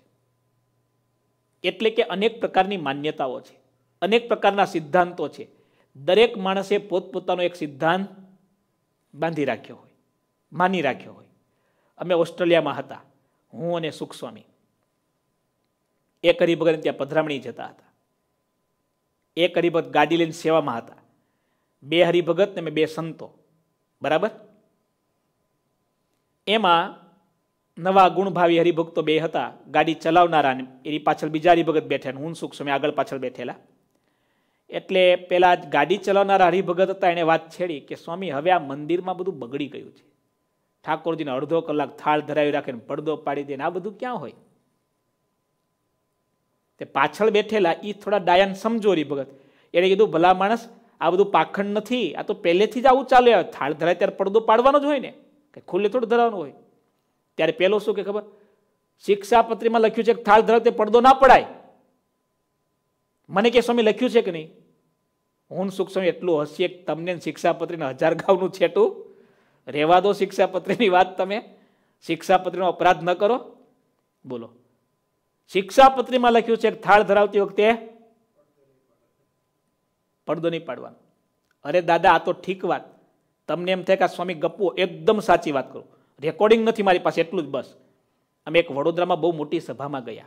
[SPEAKER 1] એટલે કે અનેક પ્રકારની માન્યતાઓ છે. અનેક પ્રકારના સિદ્ધાંતો છે. દરેક માણસે પોતપોતાનો એક સિદ્ધાંત બાંધી રાખ્યો હોય, માની રાખ્યો હોય. અમે ઓસ્ટ્રેલિયામાં હતા. હું અને સુખસ્વામી. એક હરિભગત ત્યાં પધરામણી જતા હતા. એક હરિભગત ગાડી લઈને સેવામાં હતા. બે હરિભગત ને બે સંતો. બરાબર? એમાં નવા ગુણભાવી હરિભક્તો બે હતા. ગાડી ચલાવનારા એની પાછળ બીજા હરિભગત બેઠા હું સુખ સમય આગળ પાછળ બેઠેલા. એટલે પેલા ગાડી ચલાવનારા હરિભગત હતા, એને વાત છેડી કે, સ્વામી, હવે આ મંદિરમાં બધું બગડી ગયું છે. ઠાકોરજીને અડધો કલાક થાળ ધરાવી રાખીને પડદો પાડી દે આ બધું ક્યાં હોય? તે પાછળ બેઠેલા એ થોડા ડાયન સમજોરી ભગત. એણે કીધું, ભલા માણસ, આ બધું પાખંડ નથી, આ તો પહેલેથી જ આવું ચાલે થાળ ધરાય ત્યારે પડદો પાડવાનો જ હોય ને, કે ખુલ્લે થોડું ધરાવવાનું હોય. ત્યારે પેલો શું કે ખબર? શિક્ષાપત્રીમાં લખ્યું છે કે થાળ ધરાવતે પડદો ના પડાય. મને કે સ્વામી, લખ્યું છે કે નહીં? હું સુખ સ્વામી, એટલું હસીએ તમને શિક્ષાપત્રીને હજાર ગાવનું છેટું. રહેવા દો શિક્ષાપત્રીની વાત તમે. શિક્ષાપત્રીનો અપરાધ ન કરો. બોલો. શિક્ષાપત્રીમાં લખ્યું છે કે થાળ ધરાવતી વખતે પડદો નહીં પાડવાનો. અરે દાદા, આ તો ઠીક વાત. તમને એમ થાય કે સ્વામી ગપ્પુ, એકદમ સાચી વાત કરું. રેકોર્ડિંગ નથી મારી પાસે, એટલું જ બસ. અમે એક વડોદરામાં બહુ મોટી સભામાં ગયા.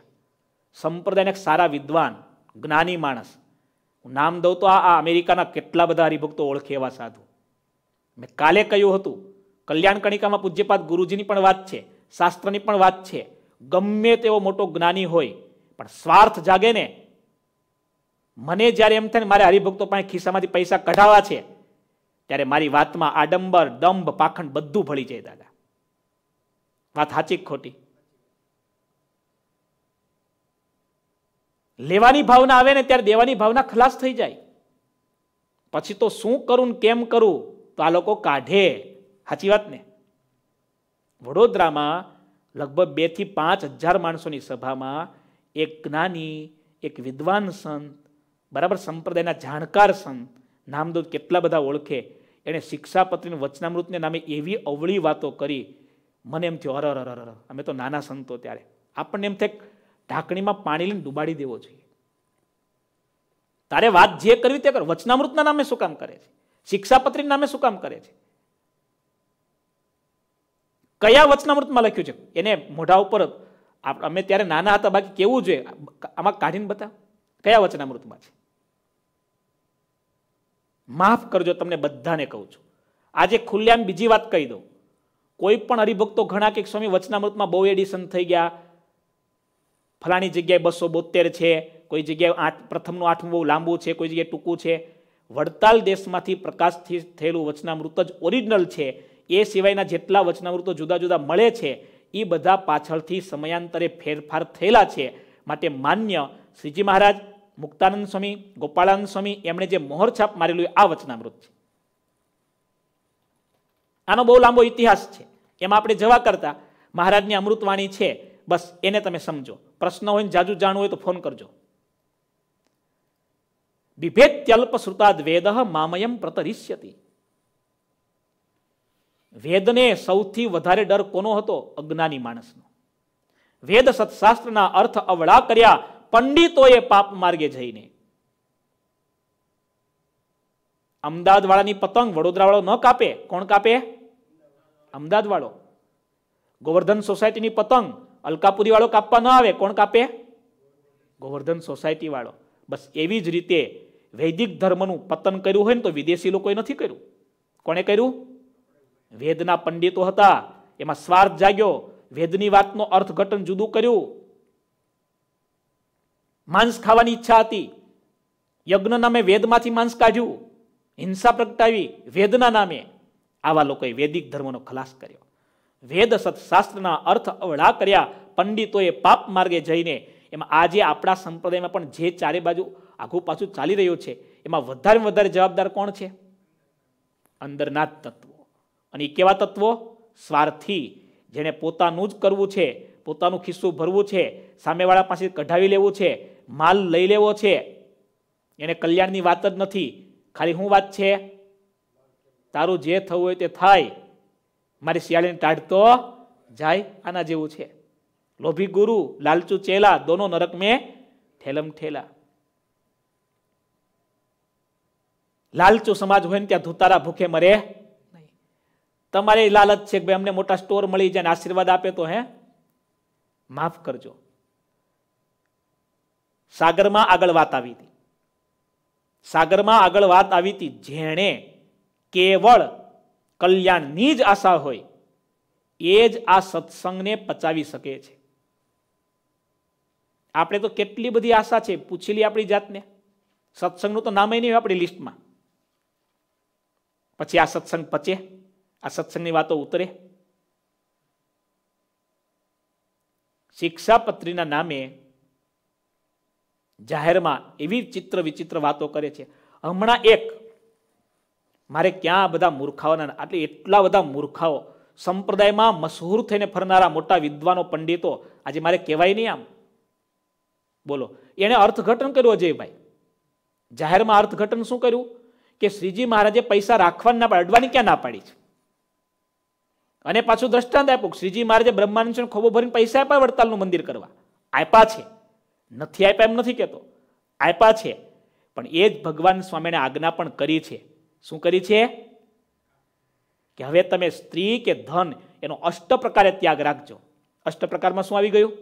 [SPEAKER 1] સંપ્રદાયના એક સારા વિદ્વાન, જ્ઞાની માણસ. હું નામ દઉં તો આ અમેરિકાના કેટલા બધા હરિભક્તો ઓળખે એવા સાધુ. મેં કાલે કહ્યું હતું કલ્યાણ કણિકામાં પૂજ્યપાત ગુરુજીની પણ વાત છે, શાસ્ત્રની પણ વાત છે. ગમે તેવો મોટો જ્ઞાની હોય, પણ સ્વાર્થ જાગે ને, મને જ્યારે એમ થાય મારે હરિભક્તો પાસે ખિસ્સામાંથી પૈસા કઢાવા છે, ત્યારે મારી વાતમાં આડંબર, દંભ, પાખંડ બધું ભળી જાય દાદા. વાત સાચી ખોટી? લેવાની ભાવના આવે ને ત્યારે દેવાની ભાવના ખલાસ થઈ જાય. પછી તો શું કરું કેમ કરું, તો આ લોકો કાઢે. સાચી વાત ને? વડોદરામાં લગભગ બેથી પાંચ હજાર માણસોની સભામાં એક જ્ઞાની, એક વિદ્વાન સંત, બરાબર સંપ્રદાયના જાણકાર સંત, નામદૂત કેટલા બધા ઓળખે, એણે શિક્ષાપત્રીનું વચનામૃતને નામે એવી અવળી વાતો કરી. મને એમ થયું અરર અરર અમે તો નાના સંતો ત્યારે. આપણને એમ થાય ઢાંકણીમાં પાણી લઈને ડુબાડી દેવો જોઈએ. તારે વાત જે કરવી તે કર. વચનામૃતના નામે શું કામ કરે છે? શિક્ષાપત્રીના નામે શું કામ કરે છે? કયા વચનામૃતમાં લખ્યું છે? એને મોઢા ઉપર અમે ત્યારે નાના હતા, બાકી કેવું જોઈએ? આમાં કાઢીને બતાવ. કયા વચનામૃતમાં છે? માફ કરજો, તમને બધાને કહું છું. આજે ખુલ્લેઆમ બીજી વાત કહી દઉં. કોઈ પણ હરિભક્તો ઘણા કે સ્વામી વચનામૃતમાં બહુ એડિશન થઈ ગયા. ફલાણી જગ્યાએ બસો બોતેર છે, કોઈ જગ્યાએ આઠ, પ્રથમનું આઠમું બહુ લાંબુ છે, કોઈ જગ્યાએ ટૂંકું છે. વડતાલ દેશમાંથી પ્રકાશથી થયેલું વચનામૃત જ ઓરિજિનલ છે. એ સિવાયના જેટલા વચનાવૃત્તો જુદા જુદા મળે છે એ બધા પાછળથી સમયાંતરે ફેરફાર થયેલા છે. માટે માન્ય શ્રીજી મહારાજ, મુક્તાનંદ સ્વામી, ગોપાળાનંદ સ્વામી, એમણે જે મોહર છાપ મારેલું આ વચનામૃત છે. આનો બહુ લાંબો ઇતિહાસ છે. એમાં આપણે જવા કરતા મહારાજની અમૃતવાણી છે, બસ એને તમે સમજો. પ્રશ્ન હોય ને જાજુ જાણવું હોય તો ફોન કરજો. બિભેત્યલ્પ શ્રુતાદ વેદ મામયમ પ્રતરિષ્યતિ. વેદને સૌથી વધારે ડર કોનો હતો? અજ્ઞાની માણસનો. વેદ સત્શાસ્ત્રના અર્થ અવળા કર્યા, પંડિતોએ પાપ માર્ગે જઈને. અમદાવાદ પતંગ વડોદરા વાળો ન કાપે. કોણ કાપે? અમદાવાદ વાળો ગોવર્ધન સોસાયટીની પતંગ અલકાપુરી વાળો કાપવા ન આવે. કોણ કાપે? ગોવર્ધન સોસાયટી વાળો બસ એવી જ રીતે વૈદિક ધર્મનું પતન કર્યું હોય ને તો વિદેશી લોકોએ નથી કર્યું. કોણે કર્યું? વેદના પંડિતો હતા. એમાં સ્વાર્થ જાગ્યો. વેદની વાતનો અર્થઘટન જુદું કર્યું. માંસ ખાવાની ઈચ્છા હતી. યજ્ઞ નામે વેદમાંથી માંસ કાઢ્યું. હિંસા પ્રગટાવી વેદના નામે. આવા લોકોએ વૈદિક ધર્મનો ખલાસ કર્યો. વેદ સત્શાસ્ત્રના અર્થ અવળા કર્યા. પંડિતોએ પાપ માર્ગે જઈને એમાં આજે આપણા સંપ્રદાયમાં પણ જે ચારે બાજુ આઘું પાછું ચાલી રહ્યું છે, એમાં વધારે વધારે જવાબદાર કોણ છે? અંદરના તત્વો. અને એ કેવા તત્વો? સ્વાર્થી જેને પોતાનું જ કરવું છે, પોતાનું ખિસ્સું ભરવું છે, સામેવાળા પાસે કઢાવી લેવું છે, માલ લઈ લેવો છે. એને કલ્યાણની વાત જ નથી. ખાલી શું વાત છે? તારું જે થવું હોય તે થાય. મારી શિયાળીને ટાઢતો જાય આના જેવું છે. લોભી ગુરુ, લાલચુ ચેલા, દોનો નરક મેં ઠેલમ ઠેલા. લાલચુ સમાજ હોય ને ત્યાં ધુતારા ભૂખે મરે. તમારે લાલચ છે કે ભાઈ અમને મોટા સ્ટોર મળી જાય આશીર્વાદ આપે તો હે? માફ કરજો. સાગરમાં આગળ વાત આવી હતી. સાગરમાં આગળ વાત આવી હતી જેણે કેવળ કલ્યાણની જ આશા હોય એ જ આ સત્સંગને પચાવી શકે છે. આપણે તો કેટલી બધી આશા છે, પૂછી લઈએ આપણી જાતને. સત્સંગનું તો નામ નહીં હોય આપણી લિસ્ટમાં. પછી આ સત્સંગ પચે. આ સત્સંગની વાતો ઉતરે. શિક્ષાપત્રીના નામે જાહેરમાં એવી ચિત્ર વિચિત્ર વાતો કરે છે. હમણાં એક, મારે ક્યાં બધા મૂર્ખાઓના આટલે એટલા બધા મૂર્ખાઓ સંપ્રદાયમાં મશહૂર થઈને ફરનારા મોટા વિદ્વાનો, પંડિતો, આજે મારે કહેવાય નહીં આમ. બોલો, એણે અર્થઘટન કર્યું અજયભાઈ જાહેરમાં અર્થઘટન શું કર્યું? કે શ્રીજી મહારાજે પૈસા રાખવાના ના પાડી અડવાની ક્યાં ના પાડી છે? અને પાછું દ્રષ્ટાંત આપ્યું શ્રીજી મહારાજે બ્રહ્માનંદ ખોબો ભરીને પૈસા આપ્યા વડતાલનું મંદિર કરવા. આપ્યા છે. નથી આપ્યા એમ નથી કહેતો. આપ્યા છે. પણ એ જ ભગવાન સ્વામીને આજ્ઞા પણ કરી છે. શું કરી છે? કે હવે તમે સ્ત્રી કે ધન એનો અષ્ટ પ્રકારે ત્યાગ રાખજો. અષ્ટ પ્રકારમાં શું આવી ગયું?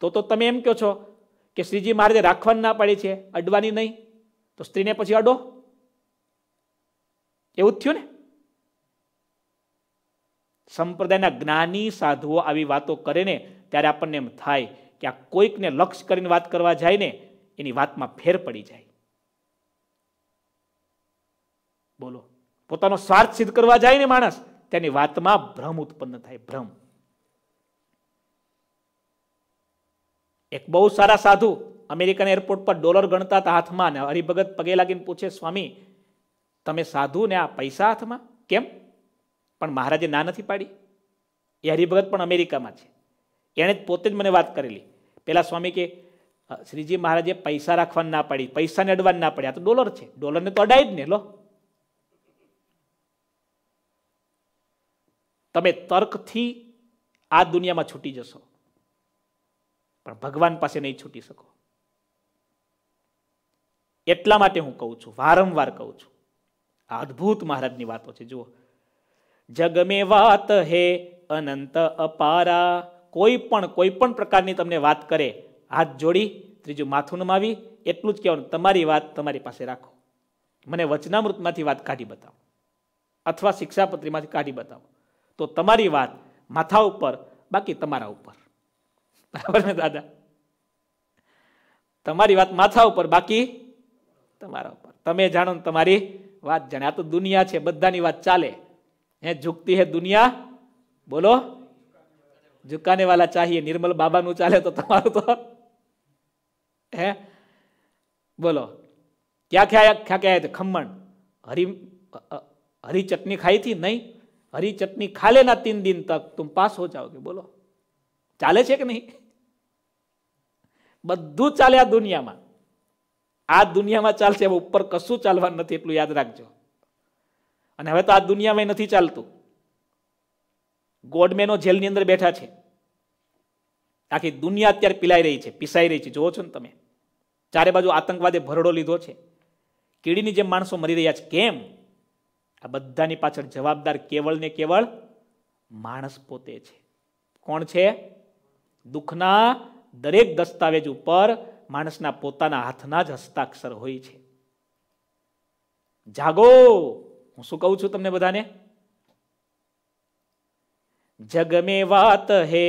[SPEAKER 1] તો તો તમે એમ કહો છો કે શ્રીજી મહારાજે રાખવાની ના પાડી છે, અડવાની નહીં. તો સ્ત્રીને પછી અડો. એવું જ થયું ને? સંપ્રદાયના જ્ઞાની સાધુઓ આવી વાતો કરે ને ત્યારે આપણને એમ થાય કે આ કોઈકને લક્ષ્ય કરીને વાત કરવા જાય ને, એની વાતમાં ફેર પડી જાય. બોલો. પોતાનો સ્વાર્થ સિદ્ધ કરવા જાય ને માણસ, તેની વાતમાં ભ્રમ ઉત્પન્ન થાય, ભ્રમ. એક બહુ સારા સાધુ અમેરિકન એરપોર્ટ પર ડોલર ગણતા હતા હાથમાં ને હરિભગત પગે લાગીને પૂછે, સ્વામી, તમે સાધુ ને આ પૈસા હાથમાં? કેમ? પણ મહારાજે ના નથી પાડી? એ હરિભગત પણ અમેરિકામાં છે. એણે જ પોતે જ મને વાત કરેલી. પેલા સ્વામી કે શ્રીજી મહારાજે પૈસા રાખવાની ના પાડી પૈસાને અડવાની ના પડી. આ તો ડોલર છે. ડોલરને તો અડાય જ ને, લો. તમે તર્કથી આ દુનિયામાં છૂટી જશો. પણ ભગવાન પાસે નહીં છૂટી શકો. એટલા માટે હું કહું છું, વારંવાર કહું છું. આ અદ્ભુત મહારાજની વાતો છે. જુઓ જગ મે વાત હે અનંત અપારા. કોઈ પણ કોઈ પણ પ્રકારની તમને વાત કરે, હાથ જોડી, ત્રીજું માથું નમાવી, એટલું જ કહેવાનું, તમારી વાત તમારી પાસે રાખો. મને વચનામૃતમાંથી વાત કાઢી બતાવો. અથવા શિક્ષાપત્રીમાંથી કાઢી બતાવો. તો તમારી વાત માથા ઉપર, બાકી તમારા ઉપર. બરાબર ને દાદા? તમારી વાત માથા ઉપર, બાકી તમારા ઉપર. તમે જાણો તમારી વાત જાણે. આ તો દુનિયા છે, બધાની વાત ચાલે. હે, ઝુકતી હે દુનિયા? બોલો. ઝુકાને વાલા ચાહીએ, નિર્મલ બાબાનું ચાલે તો તમારું તો. હે? બોલો. ક્યાં ક્યાં ક્યાં ક્યાં ખમણ. હરી હરી ચટણી ખાઈ थी નહીં. હરી ચટણી ખા લેના તીન દિન તક. તુમ પાસ હો જાઓગે બોલો. ચાલે છે કે નહીં? બધું ચાલે આ દુનિયામાં. આ દુનિયામાં ચાલશે ઉપર કશું ચાલવાનું નથી, એટલું યાદ રાખજો. અને હવે તો આ દુનિયામાં નથી ચાલતું. ગોડમેનો જેલની અંદર બેઠા છે. આખી દુનિયા અત્યારે પીલાઈ રહી છે, પીસાઈ રહી છે. જોવો છો ને તમે. ચારે બાજુ આતંકવાદે ભરડો લીધો છે. કીડીની જેમ માણસો મરી રહ્યા છે. કેમ? આ બધાની પાછળ જવાબદાર કેવળ ને કેવળ માણસ પોતે છે. કોણ છે? દુઃખના દરેક દસ્તાવેજ ઉપર માણસના પોતાના હાથના જ હસ્તાક્ષર હોય છે. જાગો! હું શું કહું છું તમને બધાને? જગ મે વાત હે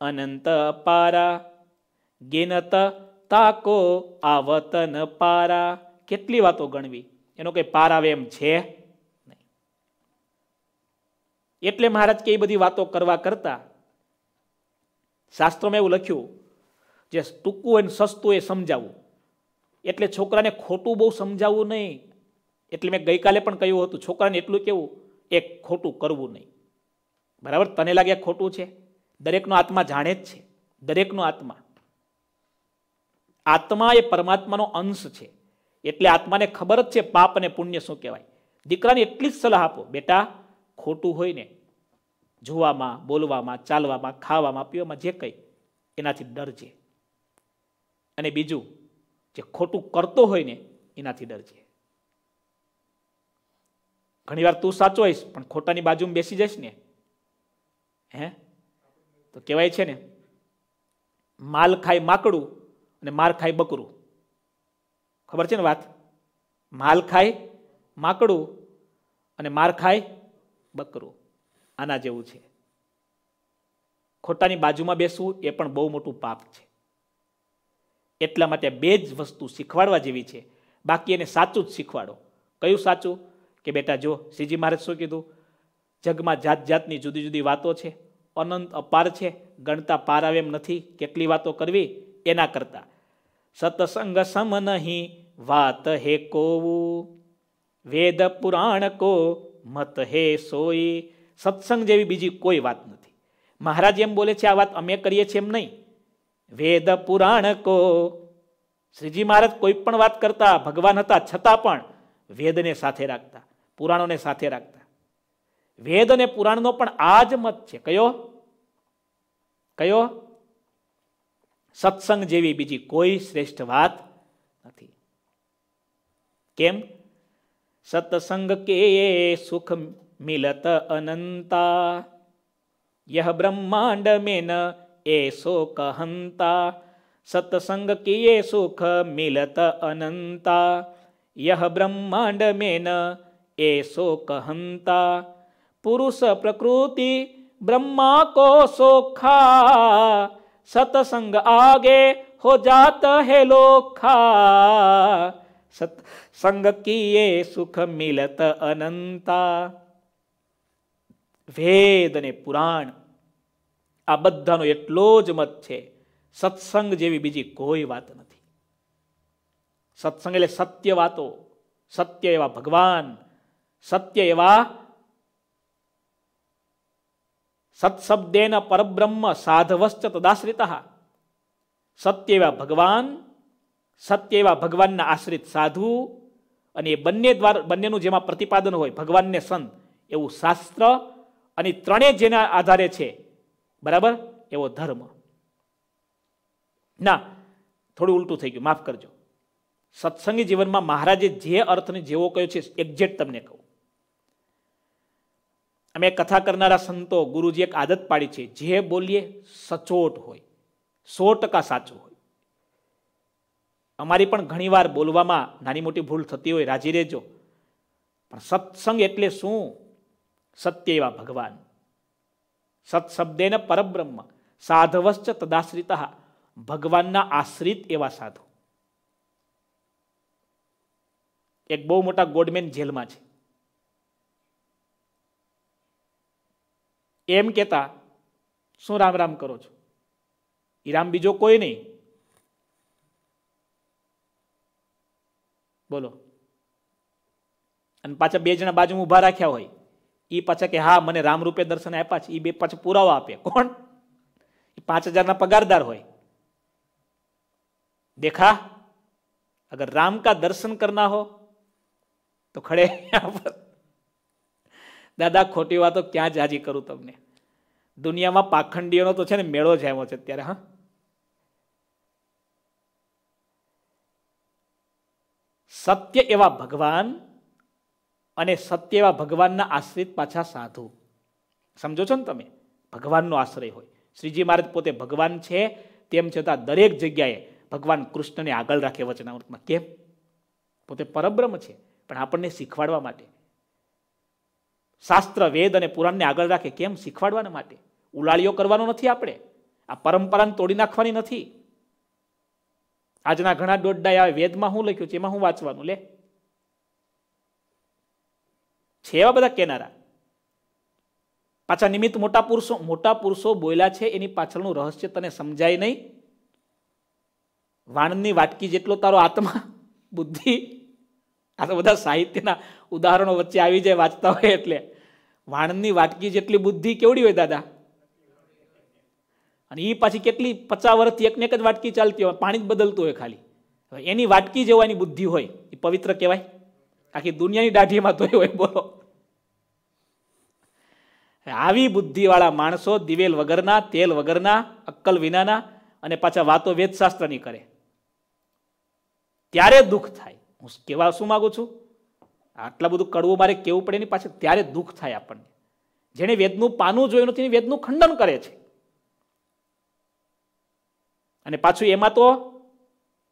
[SPEAKER 1] અનંત પારા, ગેનત તાકો આવતન પારા. કેટલી વાતો ગણવી? એનો કઈ પાર આવે એમ છે એટલે મહારાજ કે એ બધી વાતો કરવા કરતા શાસ્ત્રોમાં એવું લખ્યું, જે ટૂંકું અને સસ્તું એ સમજાવવું એટલે છોકરાને ખોટું બહુ સમજાવવું નહીં. એટલે મેં ગઈકાલે પણ કહ્યું હતું, છોકરાને એટલું કેવું એ ખોટું કરવું નહીં. બરાબર? તને લાગે ખોટું છે? દરેકનો આત્મા જાણે જ છે. દરેકનો આત્મા. આત્મા એ પરમાત્માનો અંશ છે. એટલે આત્માને ખબર જ છે પાપ અને પુણ્ય શું કહેવાય. દીકરાને એટલી જ સલાહ આપો, બેટા, ખોટું હોય ને, જોવામાં, બોલવામાં, ચાલવામાં, ખાવામાં, પીવામાં જે કંઈ, એનાથી ડરજે અને બીજું, જે ખોટું કરતો હોય ને, એનાથી ડરજે ઘણીવાર તું સાચો હોઈશ, પણ ખોટાની બાજુમાં બેસી જઈશ ને. હે? તો કહેવાય છે ને, માલ ખાય માકડું અને માર ખાય બકરું. ખબર છે ને વાત? માલ ખાય માકડું અને માર ખાય બકરું. આના જેવું છે. ખોટાની બાજુમાં બેસવું એ પણ બહુ મોટું પાપ છે. એટલા માટે બે જ વસ્તુ શીખવાડવા જેવી છે. બાકી એને સાચું જ શીખવાડો. કયું સાચું? કે બેટા જો શ્રીજી મહારાજ શું કીધું? જગમાં જાત જાતની જુદી જુદી વાતો છે, અનંત અપાર છે, ગણતા પાર આવે એમ નથી, કેટલી વાતો કરવી? એના કરતા. સતસંગ સમ નહીં, વાત હે કોવું વેદ પુરાણ કો મત હે સોઈ. સત્સંગ જેવી બીજી કોઈ વાત નથી. મહારાજ એમ બોલે છે, આ વાત અમે કરીએ છીએ એમ નહીં. વેદ પુરાણ કો. શ્રીજી મહારાજ કોઈ પણ વાત કરતા ભગવાન હતા, છતાં પણ વેદને સાથે રાખતા. પુરાણોને સાથે રાખતા. વેદ અને પુરાણનો પણ આ જ મત છે. કયો? કયો? સત્સંગ જેવી બીજી કોઈ શ્રેષ્ઠ વાત નથી. કેમ? સત્સંગ કે સુખ મિલત અનંતા. યહ બ્રહ્માંડ મેન એસો કહંતા. સત્સંગ કિયે સુખ મિલત અનંતા. યહ બ્રહ્માંડ મેન એસો કહંતા, પુરુષ પ્રકૃતિ બ્રહ્મા કો સોખા, સતસંગ આગે હો જાત હે લોખા. સત્સંગ કિયે સુખ મિલત અનંતા. વેદ અને પુરાણ, આ બધાનો એટલો જ મત છે, સત્સંગ જેવી બીજી કોઈ વાત નથી. સત્સંગ એટલે સત્ય વાતો, સત્ય એવા ભગવાન સત્ય એવા સત્શબ્દેન પરબ્રહ્મ સાધવશ્ચ તદાશ્રિત સત્ય એવા ભગવાન સત્ય એવા ભગવાનના આશ્રિત સાધુ અને એ બંને દ્વારા બંનેનું જેમાં પ્રતિપાદન હોય ભગવાનને સંત એવું શાસ્ત્ર અને ત્રણેય જેના આધારે છે બરાબર એવો ધર્મ ના થોડું ઉલટું થઈ ગયું માફ કરજો સત્સંગી જીવનમાં મહારાજે જે અર્થને જેવો કહ્યો છે એક્ઝેક્ટ તમને કહું અમે કથા કરનારા સંતો ગુરુજી એક આદત પાડી છે, જે બોલીએ સચોટ હોય, સો ટકા સાચું હોય. અમારી પણ ઘણીવાર બોલવામાં નાની મોટી ભૂલ થતી હોય, રાજી રહેજો. પણ સત્સંગ એટલે શું? સત્ય એવા ભગવાન. સત્શબ્દેને પરબ્રહ્મ, સાધવશ્ચ તદાશ્રિત, ભગવાનના આશ્રિત એવા સાધુ. એક બહુ મોટા ગોડમેન જેલમાં છે. એમ કહેતા શું રામ રામ કરો છો એ રામ બીજો કોઈ નહીં બોલો અને પાછા બે જણા બાજુ ઊભા રાખ્યા હોય એ પાછા કે હા મને રામ રૂપે દર્શન આપ્યા છે એ બે પાછા પુરાવો આપે કોણ એ પાંચ હજારના પગારદાર હોય देखा अगर राम का दर्शन करना हो તો ખડે પર દાદા, ખોટી વાતો ક્યાં જાજી કરું તમને? દુનિયામાં પાખંડીઓનો તો છે ને મેળો જ આવ્યો છે અત્યારે, હા. સત્ય એવા ભગવાન અને સત્ય એવા ભગવાનના આશ્રિત પાછા સાધુ. સમજો છો ને તમે? ભગવાનનો આશ્રય હોય. શ્રીજી મહારાજ પોતે ભગવાન છે, તેમ છતાં દરેક જગ્યાએ ભગવાન કૃષ્ણને આગળ રાખે વચનામૃતમાં. કેમ? પોતે પરબ્રહ્મ છે, પણ આપણને શીખવાડવા માટે. શાસ્ત્ર, વેદ અને પુરાણને આગળ રાખે કેમ? શીખવાડવાના માટે. ઉલાળીઓ કરવાનો નથી આપણે. આ પરંપરાને તોડી નાખવાની નથી. આજના ઘણા દોડડા આવે વેદમાં શું લખ્યું છે? એમાં હું વાંચવાનું? લે. છે એવા બધા કેનારા. પાછા નિમિત્ત મોટા પુરુષો મોટા પુરુષો બોલ્યા છે, એની પાછળનું રહસ્ય તને સમજાય નહીં. વાણની વાટકી જેટલો તારો આત્મા, બુદ્ધિ, આ તો બધા સાહિત્યના ઉદાહરણો વચ્ચે આવી જાય વાંચતા હોય એટલે. વાણની વાટકી જેટલી બુદ્ધિ કેવડી હોય દાદા? અને એ પાછી કેટલી પચાસ વર્ષથી એકને એક જ વાટકી ચાલતી હોય, પાણી જ બદલતું હોય ખાલી. એની વાટકી જેવાની બુદ્ધિ હોય, એ પવિત્ર કહેવાય? આખી દુનિયાની દાઢીમાં તો હોય, બોલો. આવી બુદ્ધિવાળા માણસો દિવેલ વગરના, તેલ વગરના, અક્કલ વિનાના અને પાછા વાતો વેદશાસ્ત્રની કરે. ત્યારે દુઃખ થાય. હું કેવા શું માગું છું? આટલા બધું કડવું મારે કેવું પડે એની પાછળ ત્યારે દુઃખ થાય આપણને. જેણે વેદનું પાનું જોયું નથી વેદનું ખંડન કરે છે. અને પાછું એમાં તો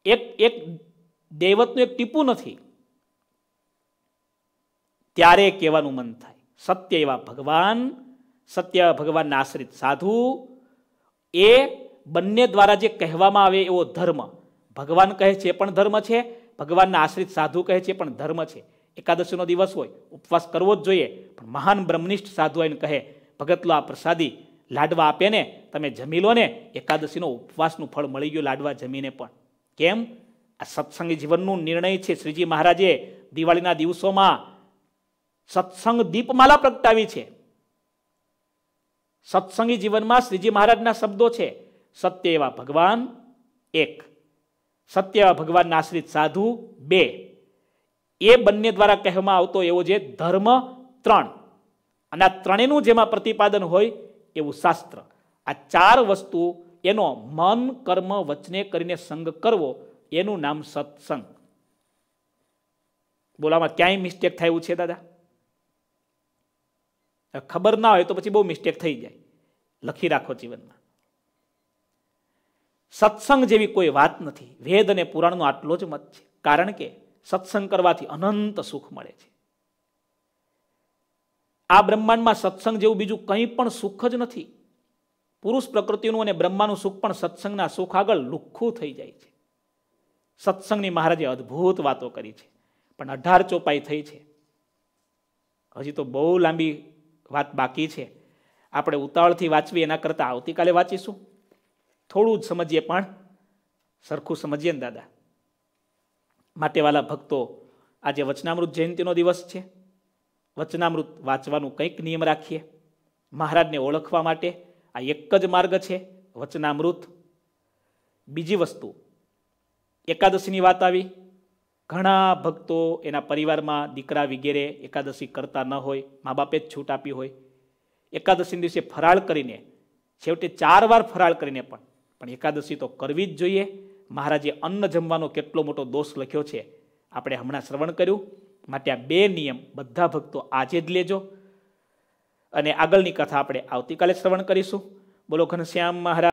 [SPEAKER 1] એક એક દૈવતનું એક ટીપું નથી. ત્યારે કહેવાનું મન થાય. સત્ય એવા ભગવાન, સત્ય ભગવાનના આશ્રિત સાધુ, એ બંને દ્વારા જે કહેવામાં આવે એવો ધર્મ. ભગવાન કહે છે પણ ધર્મ છે, ભગવાનના આશ્રિત સાધુ કહે છે પણ ધર્મ છે. એકાદશીનો દિવસ હોય, ઉપવાસ કરવો જ જોઈએ. પણ મહાન બ્રહ્મનિષ્ઠ સાધુ એને કહે, ભગતલો આ પ્રસાદી લાડવા આપે ને, તમે જમી લો ને. એકાદશીનો ઉપવાસનું ફળ મળી ગયું લાડવા જમીને પણ. કેમ? આ સત્સંગી જીવનનું નિર્ણય છે શ્રીજી મહારાજે દિવાળીના દિવસોમાં સત્સંગ દીપમાલા પ્રગટાવી છે. સત્સંગી જીવનમાં શ્રીજી મહારાજના શબ્દો છે, સત્ય એવા ભગવાન એક, સત્ય એવા ભગવાનના આશ્રિત સાધુ બે એ બંને દ્વારા કહેવામાં આવતો એવો જે ધર્મ ત્રણ. અને આ ત્રણેયનું જેમાં પ્રતિપાદન હોય એવું શાસ્ત્ર. આ ચાર વસ્તુ એનો મન, કર્મ, વચને કરીને સંગ કરવો, એનું નામ સત્સંગ. બોલામાં ક્યાંય મિસ્ટેક થાય એવું છે દાદા? ખબર ના હોય તો પછી બહુ મિસ્ટેક થઈ જાય. લખી રાખો જીવનમાં. સત્સંગ જેવી કોઈ વાત નથી. વેદ અને પુરાણનો આટલો જ મત છે. કારણ કે સત્સંગ કરવાથી અનંત સુખ મળે છે. આ બ્રહ્માંડમાં સત્સંગ જેવું બીજું કંઈ પણ સુખ જ નથી. પુરુષ પ્રકૃતિનું અને બ્રહ્માનું સુખ પણ સત્સંગના સુખ આગળ લુખ્ખું થઈ જાય છે. સત્સંગની મહારાજે અદ્ભુત વાતો કરી છે. પણ અઢાર ચોપાઈ થઈ છે. હજી તો બહુ લાંબી વાત બાકી છે. આપણે ઉતાવળથી વાંચવી એના કરતાં આવતીકાલે વાંચીશું. થોડું જ સમજીએ પણ સરખું સમજીએ ને દાદા. માટેવાલા ભક્તો, આજે વચનામૃત જયંતિનો દિવસ છે. વચનામૃત વાંચવાનું કંઈક નિયમ રાખીએ. મહારાજને ઓળખવા માટે આ એક જ માર્ગ છે વચનામૃત. બીજી વસ્તુ, એકાદશીની વાત આવી. ઘણા ભક્તો એના પરિવારમાં દીકરા વગેરે એકાદશી કરતા ન હોય મા બાપે જ છૂટ આપી હોય. એકાદશી દિવસે ફરાળ કરીને, છેવટે ચાર વાર ફરાળ કરીને પણ પણ એકાદશી તો કરવી જ જોઈએ. મહારાજે અન્ન જમવાનો કેટલો મોટો દોષ લખ્યો છે. આપણે હમણાં શ્રવણ કર્યું. માટે આ બે નિયમ બધા ભક્તો આજે જ લેજો. અને આગળની કથા આપણે આવતીકાલે શ્રવણ કરીશું. બોલો ઘનશ્યામ મહારાજ.